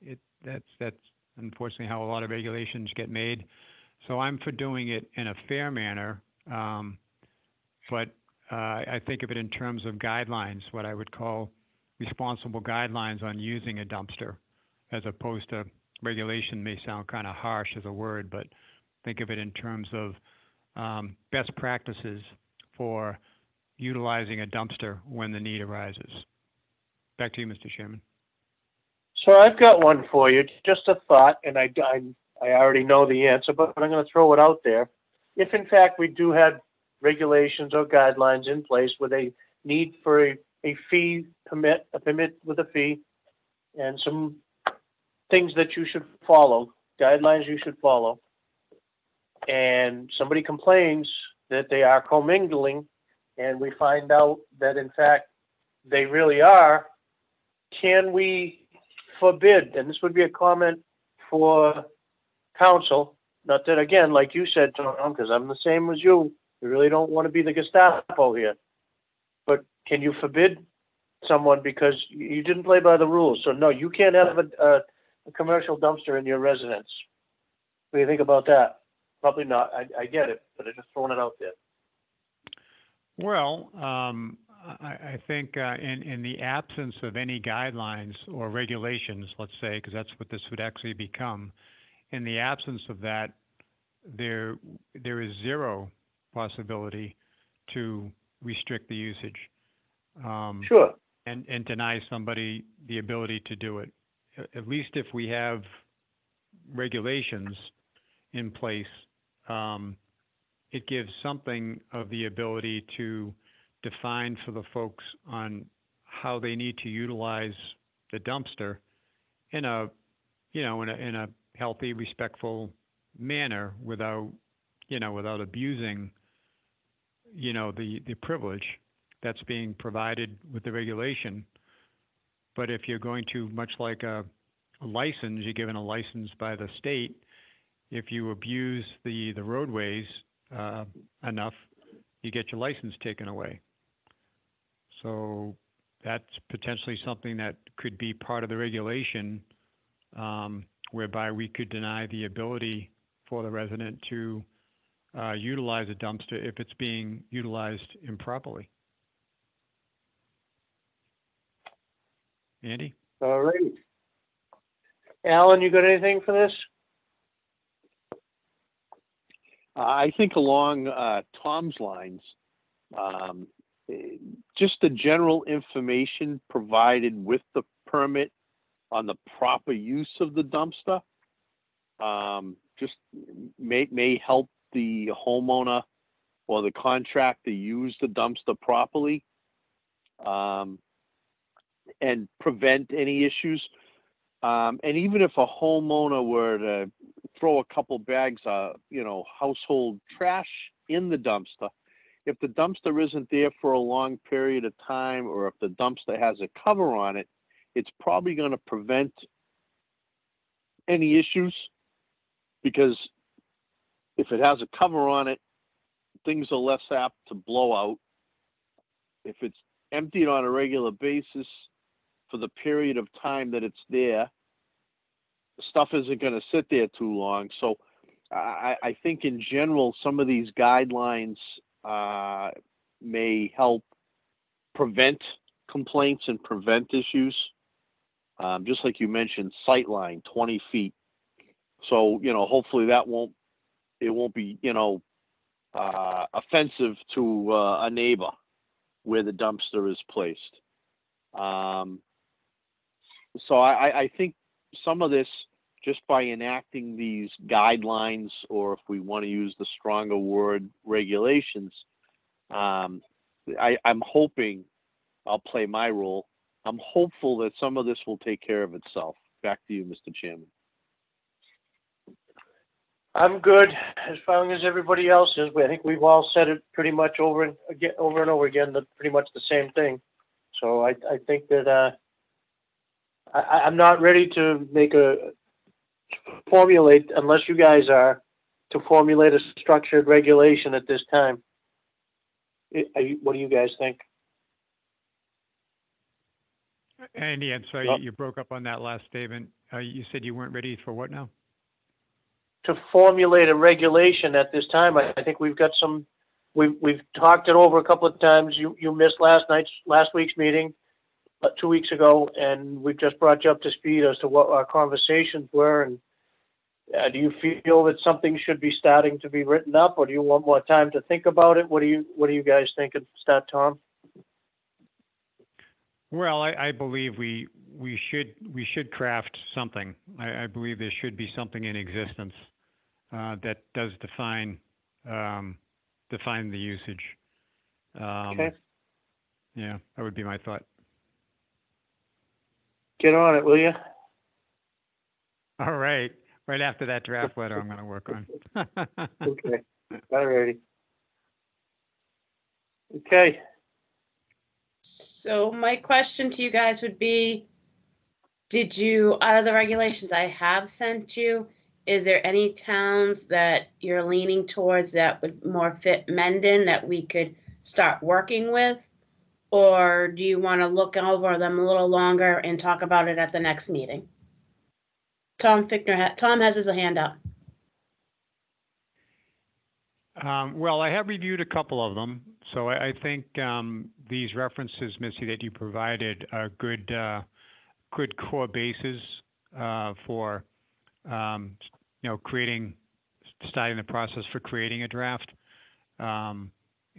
it, that's, that's unfortunately how a lot of regulations get made. So I'm for doing it in a fair manner. Um, but, uh, I think of it in terms of guidelines, what I would call responsible guidelines on using a dumpster as opposed to regulation may sound kind of harsh as a word, but think of it in terms of, um, best practices for utilizing a dumpster when the need arises. Back to you, Mr. Chairman. So I've got one for you, just a thought, and I, I, I already know the answer, but I'm gonna throw it out there. If in fact we do have regulations or guidelines in place with a need for a, a fee permit, a permit with a fee, and some things that you should follow, guidelines you should follow, and somebody complains that they are commingling, and we find out that in fact they really are, can we forbid, and this would be a comment for council, not that, again, like you said, Tom, because I'm the same as you, we really don't want to be the Gestapo here. But can you forbid someone because you didn't play by the rules? So no, you can't have a, a, a commercial dumpster in your residence. What do you think about that? Probably not. I, I get it, but I'm just throwing it out there. Well, um, I, I think uh, in, in the absence of any guidelines or regulations, let's say, because that's what this would actually become, in the absence of that, there there is zero possibility to restrict the usage um, Sure. and, and deny somebody the ability to do it. At least if we have regulations in place, um, it gives something of the ability to define for the folks on how they need to utilize the dumpster in a, you know, in a, in a healthy, respectful manner without, you know, without abusing, you know, the, the privilege that's being provided with the regulation. But if you're going to, much like a, a license, you're given a license by the state, if you abuse the, the roadways, uh, enough, you get your license taken away. So that's potentially something that could be part of the regulation, um, whereby we could deny the ability for the resident to, uh, utilize a dumpster if it's being utilized improperly. Andy? All right. Alan, you got anything for this? I think along uh, Tom's lines, um, eh, just the general information provided with the permit on the proper use of the dumpster, um, just may, may help the homeowner or the contractor use the dumpster properly. Um, and prevent any issues. Um, and even if a homeowner were to throw a couple bags of, you know, household trash in the dumpster. If the dumpster isn't there for a long period of time, or if the dumpster has a cover on it, it's probably going to prevent any issues because if it has a cover on it, things are less apt to blow out. If it's emptied on a regular basis for the period of time that it's there, stuff isn't going to sit there too long. So I, I think in general, some of these guidelines uh, may help prevent complaints and prevent issues. Um, just like you mentioned, sight line 20 feet. So, you know, hopefully that won't, it won't be, you know, uh, offensive to uh, a neighbor where the dumpster is placed. Um, so I, I- think some of this, just by enacting these guidelines, or if we want to use the stronger word, regulations, um, I, I'm hoping I'll play my role. I'm hopeful that some of this will take care of itself. Back to you, Mr. Chairman. I'm good, as long as everybody else is. I think we've all said it pretty much over and again, over and over again, that pretty much the same thing. So I, I think that, uh, I, I'm not ready to make a, formulate, unless you guys are, to formulate a structured regulation at this time. I- you- what do you guys think? Andy, I'm sorry, you- broke up on that last statement. Uh, you said you weren't ready for what now? to formulate a regulation at this time. I, I think we've got some, we've, we've talked it over a couple of times. You, you missed last night's, last week's meeting, uh, two weeks ago, and we've just brought you up to speed as to what our conversations were, and uh, do you feel that something should be starting to be written up, or do you want more time to think about it? What do you, what do you guys think? Start, Tom? Well, I, I believe we, we should, we should craft something. I, I believe there should be something in existence, uh, that does define, um, define the usage. Um, Okay. Yeah, that would be my thought. Get on it, will you? All right, right after that draft letter I'm gonna work on. Okay, all righty. Okay, So my question to you guys would be, did you, out of the regulations I have sent you, is there any towns that you're leaning towards that would more fit Mendon that we could start working with? Or do you want to look over them a little longer and talk about it at the next meeting? Tom Fickner, ha- Tom has his hand up. Um, well, I have reviewed a couple of them, so I, I think, um, these references, Missy, that you provided are good, uh, good core bases, uh, for, um, you know, creating, starting the process for creating a draft. Um,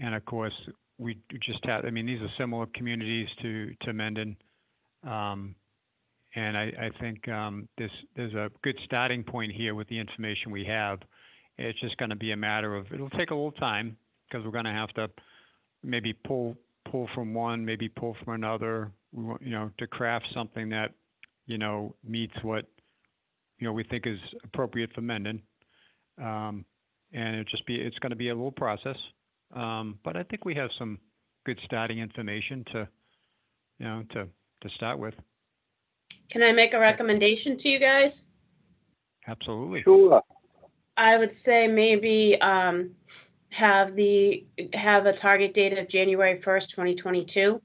and of course, we just have, I mean, these are similar communities to, to Mendon. Um, and I, I think, um, this, there's a good starting point here with the information we have. It's just gonna be a matter of, it'll take a little time, because we're gonna have to maybe pull, pull from one, maybe pull from another. We want, you know, to craft something that, you know, meets what, you know, we think is appropriate for Mendon. Um, and it just be, it's gonna be a little process. Um, but I think we have some good starting information to, you know, to, to start with. Can I make a recommendation to you guys? Absolutely. sure. I would say maybe um, have the, have a target date of January first, twenty twenty-two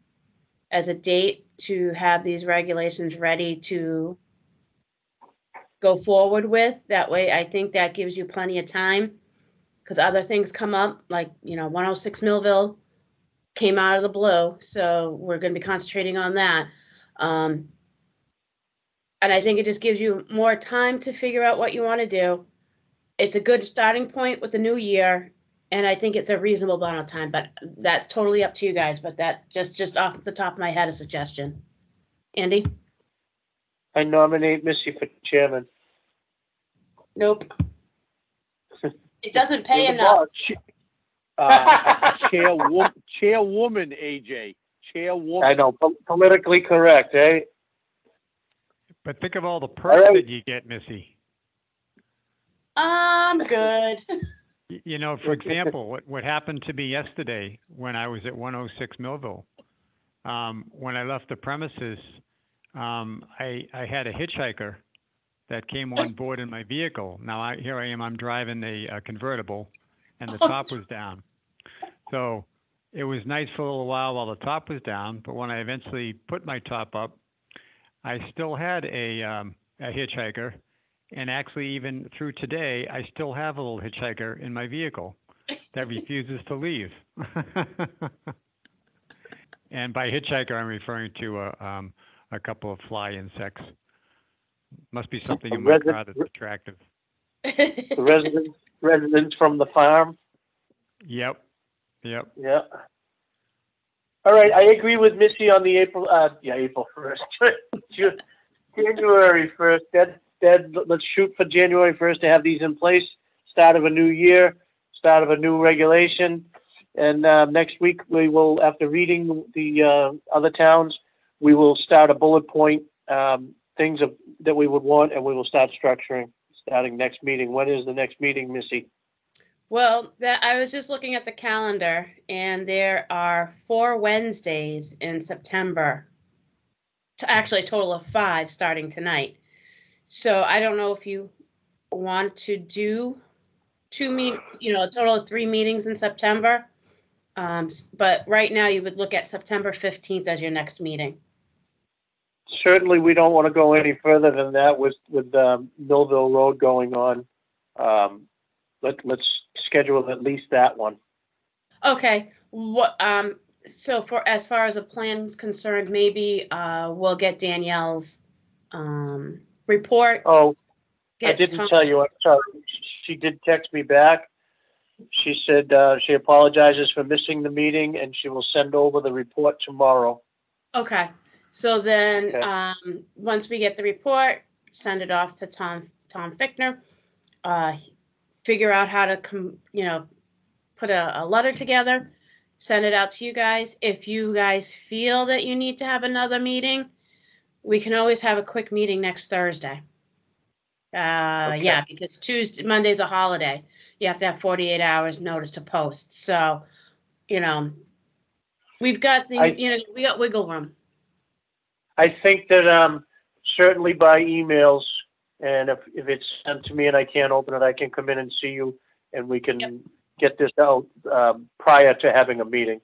as a date to have these regulations ready to go forward with. That way, I think that gives you plenty of time. Because other things come up, like, you know, one oh six Millville came out of the blue, so we're gonna be concentrating on that. Um, And I think it just gives you more time to figure out what you want to do it's a good starting point with the new year and i think it's a reasonable amount of time but that's totally up to you guys but that just just off the top of my head a suggestion andy I nominate Missy for chairman. nope it doesn't pay You're the enough boss. Uh, chairwoman, chairwoman, AJ, chairwoman. I know, po- politically correct, eh? But think of all the perks right. that you get, Missy. I'm good You know, for example, what, what happened to me yesterday when I was at 106 Millville, um, when I left the premises, um, I, I had a hitchhiker that came on board in my vehicle. Now I, here I am, I'm driving a, uh convertible and the top was down. So it was nice for a little while while the top was down, but when I eventually put my top up, I still had a, um, a hitchhiker and actually, even through today, I still have a little hitchhiker in my vehicle that refuses to leave. and by hitchhiker, I'm referring to a, um, a couple of fly insects. Must be something in my Resi- car that's attractive. The residents, residents from the farm, Yep, yep. yeah. All right, I agree with Missy on the April, uh, yeah, April first. January first, that, that, let's shoot for January first to have these in place, start of a new year, start of a new regulation. And, uh, next week, we will, after reading the, uh, other towns, we will start a bullet point, um, things of, that we would want, and we will start structuring, starting next meeting. When is the next meeting, Missy? Well, that, I was just looking at the calendar and there are four Wednesdays in September. To actually a total of five starting tonight. So I don't know if you want to do two meet, you know, a total of three meetings in September. Um, s- but right now you would look at September fifteenth as your next meeting. Certainly, we don't want to go any further than that with, with, um, Millville Road going on. Um, let, let's schedule at least that one. Okay, what, um, so for, as far as a plan's concerned, maybe, uh, we'll get Danielle's, um, report. Oh, I get didn't Tom's- tell you, I'm sorry. She did text me back. She said, uh, she apologizes for missing the meeting and she will send over the report tomorrow. Okay, so then, Okay. um, once we get the report, send it off to Tom, Tom Fickner. Uh, figure out how to come, you know, put a, a letter together, send it out to you guys. If you guys feel that you need to have another meeting, we can always have a quick meeting next Thursday. Uh, Okay. yeah, because Tuesday, Monday's a holiday. You have to have forty-eight hours notice to post, so, you know, we've got the, I- you know, we got wiggle room. I think that, um, certainly by emails, and if, if it's sent to me and I can't open it, I can come in and see you and we Yep. can get this out, um, prior to having a meeting.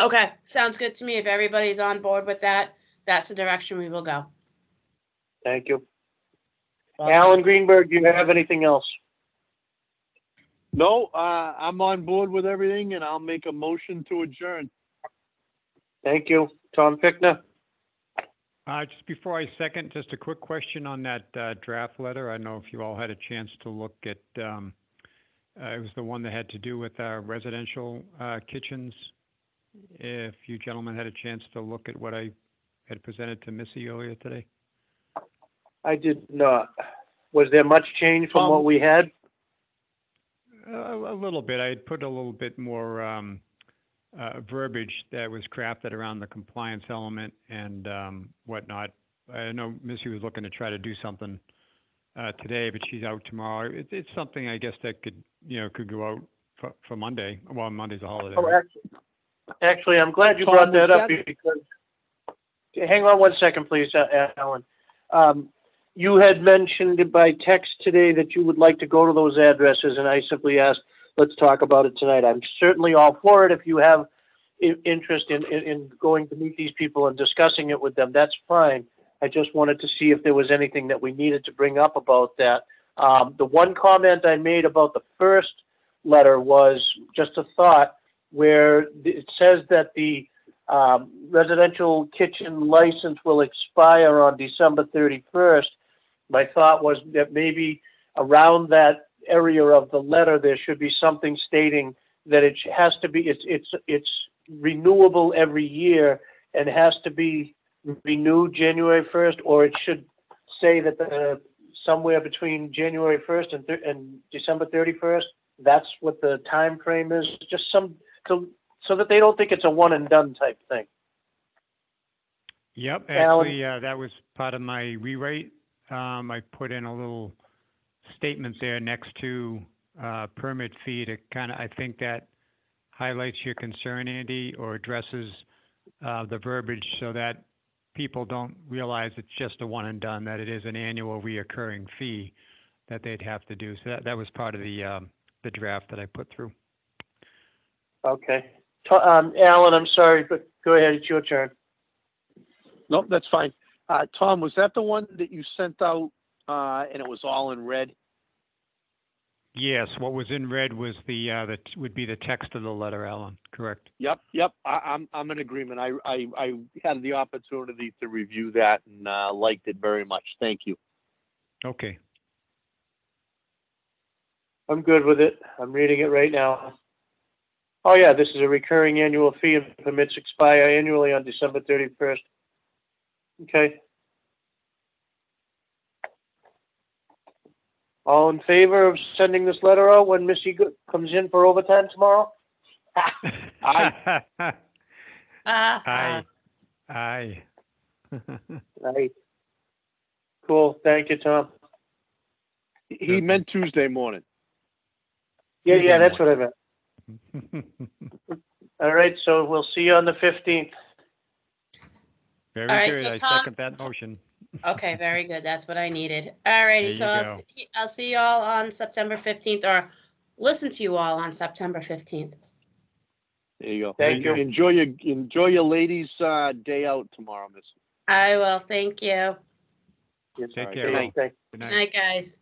Okay, sounds good to me. If everybody's on board with that, that's the direction we will go. Thank you. Alan Greenberg, do you have anything else? No, uh, I'm on board with everything and I'll make a motion to adjourn. Thank you. Tom Fickner? Uh, just before I second, just a quick question on that, uh, draft letter. I don't know if you all had a chance to look at, um, uh, it was the one that had to do with our residential, uh, kitchens. If you gentlemen had a chance to look at what I had presented to Missy earlier today. I did not. Was there much change from what Um, we had? A, a little bit. I had put a little bit more um, uh, verbiage that was crafted around the compliance element and um, whatnot. I know Missy was looking to try to do something uh, today, but she's out tomorrow. It, it's something I guess that could, you know, could go out for, for Monday. Well, Monday's a holiday. Oh, right? actually, actually, I'm glad you brought that up because, hang on one second, please, uh, Alan. Um, you had mentioned by text today that you would like to go to those addresses, and I simply asked, let's talk about it tonight. I'm certainly all for it if you have interest in, in, in going to meet these people and discussing it with them, that's fine. I just wanted to see if there was anything that we needed to bring up about that. Um, the one comment I made about the first letter was just a thought where it says that the um, residential kitchen license will expire on December 31st. My thought was that maybe around that area of the letter, there should be something stating that it has to be, it's, it's, it's renewable every year and has to be renewed January 1st, or it should say that the, somewhere between January 1st and, and December 31st, that's what the time frame is, just some, so, so that they don't think it's a one and done type thing. Yep, actually, uh, that was part of my rewrite. Um, I put in a little statement there next to, uh, permit fee to kind of, I think that highlights your concern, Andy, or addresses, uh, the verbiage so that people don't realize it's just a one and done, that it is an annual reoccurring fee that they'd have to do. So that, that was part of the, um, the draft that I put through. Okay. To- Um, Alan, I'm sorry, but go ahead, it's your turn. Nope, that's fine. Uh, Tom, was that the one that you sent out, uh, and it was all in red? Yes, what was in red was the, uh, that would be the text of the letter, Alan, correct? Yep, yep, I, I'm, I'm in agreement. I, I, I had the opportunity to review that and, uh, liked it very much. Thank you. Okay. I'm good with it. I'm reading it right now. Oh, yeah, this is a recurring annual fee and permits expire annually on December thirty-first. Okay. All in favor of sending this letter out when Missy go- comes in for overtime tomorrow? Aye. Uh, Aye. Aye. Aye. Cool, thank you, Tom. He meant Tuesday morning. Yeah, yeah, that's what I meant. All right, so we'll see you on the fifteenth. Very right, good. so I Tom- second that motion. Okay, very good. That's what I needed. All righty, There so you I'll, go. see- I'll see you all on September fifteenth, or listen to you all on September fifteenth. There you go. Thank you. Enjoy your, enjoy your ladies' uh, day out tomorrow, miss. I will, thank you. Take care. good Thank- Good Good night. night, guys.